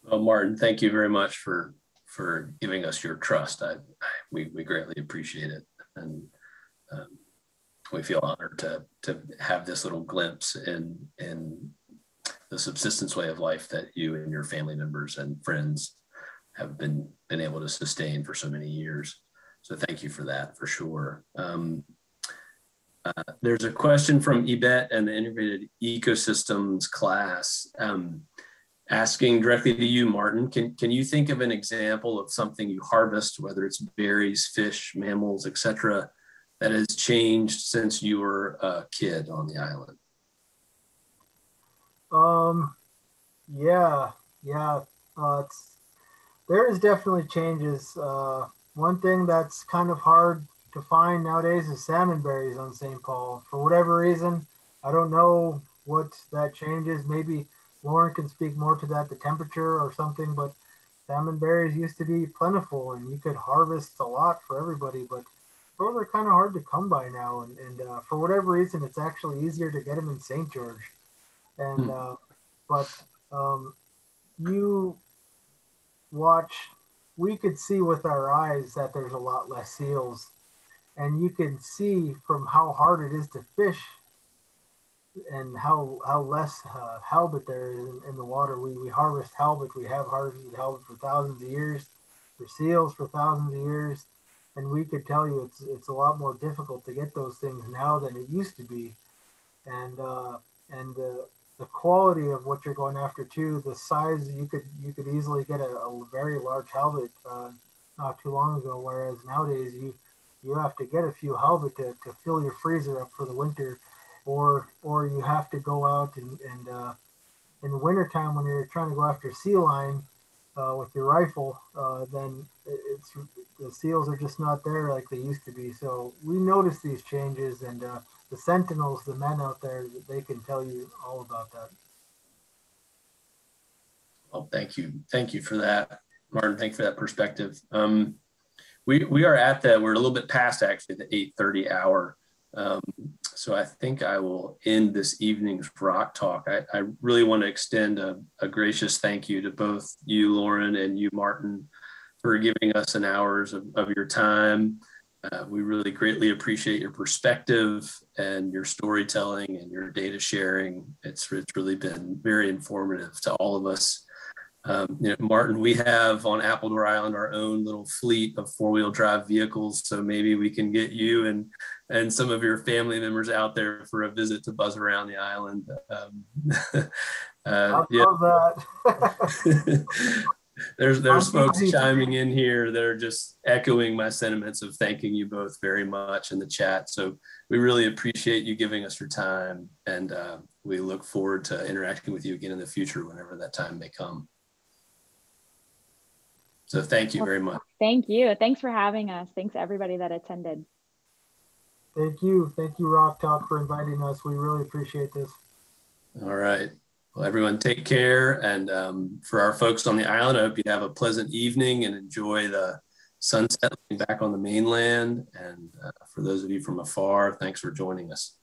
Well, Martin, thank you very much for for giving us your trust. I, we, we greatly appreciate it. And um, we feel honored to, to have this little glimpse in, in the subsistence way of life that you and your family members and friends have been, been able to sustain for so many years. So thank you for that for sure. Um, uh, there's a question from Ebet and the integrated ecosystems class. Um, asking directly to you, Martin, can, can you think of an example of something you harvest, whether it's berries, fish, mammals, etc., that has changed since you were a kid on the island? Um, yeah, yeah. Uh, there is definitely changes. Uh, one thing that's kind of hard to find nowadays is salmon berries on St. Paul. For whatever reason, I don't know what that changes. Maybe Lauren can speak more to that, the temperature or something, but salmon berries used to be plentiful and you could harvest a lot for everybody, but those are kind of hard to come by now. And, and uh, for whatever reason, it's actually easier to get them in St. George. And, hmm. uh, but um, you watch, we could see with our eyes that there's a lot less seals. And you can see from how hard it is to fish and how how less uh, halibut there is in, in, the water. We, we harvest halibut. We have harvested halibut for thousands of years, for seals for thousands of years, and we could tell you it's it's a lot more difficult to get those things now than it used to be, and uh, and the the quality of what you're going after too. The size you could you could easily get a, a very large halibut uh, not too long ago, whereas nowadays you you have to get a few halibut to, to fill your freezer up for the winter or or you have to go out and, and uh, in the wintertime when you're trying to go after sea lion uh, with your rifle, uh, then it's the seals are just not there like they used to be. So we notice these changes, and uh, the sentinels, the men out there, they can tell you all about that. Well, thank you, thank you for that, Martin. Thank you for that perspective. Um, we we are at the we're a little bit past actually the eight thirty hour. Um, so I think I will end this evening's rock talk. I, I really want to extend a, a, gracious thank you to both you, Lauren, and you, Martin, for giving us an hours of, of your time. Uh, we really greatly appreciate your perspective and your storytelling and your data sharing. It's, it's really been very informative to all of us. Um, you know, Martin, we have on Appledore Island our own little fleet of four-wheel drive vehicles, so maybe we can get you and and some of your family members out there for a visit to buzz around the island. Um, uh, yeah. there's there's folks chiming in here that are just echoing my sentiments of thanking you both very much in the chat. So we really appreciate you giving us your time, and uh, we look forward to interacting with you again in the future whenever that time may come. So thank you very much. Thank you. Thanks for having us. Thanks everybody that attended. Thank you. Thank you, Rock Talk, for inviting us. We really appreciate this. All right. Well, everyone take care. And um, for our folks on the island, I hope you have a pleasant evening and enjoy the sunset back on the mainland. And uh, for those of you from afar, thanks for joining us.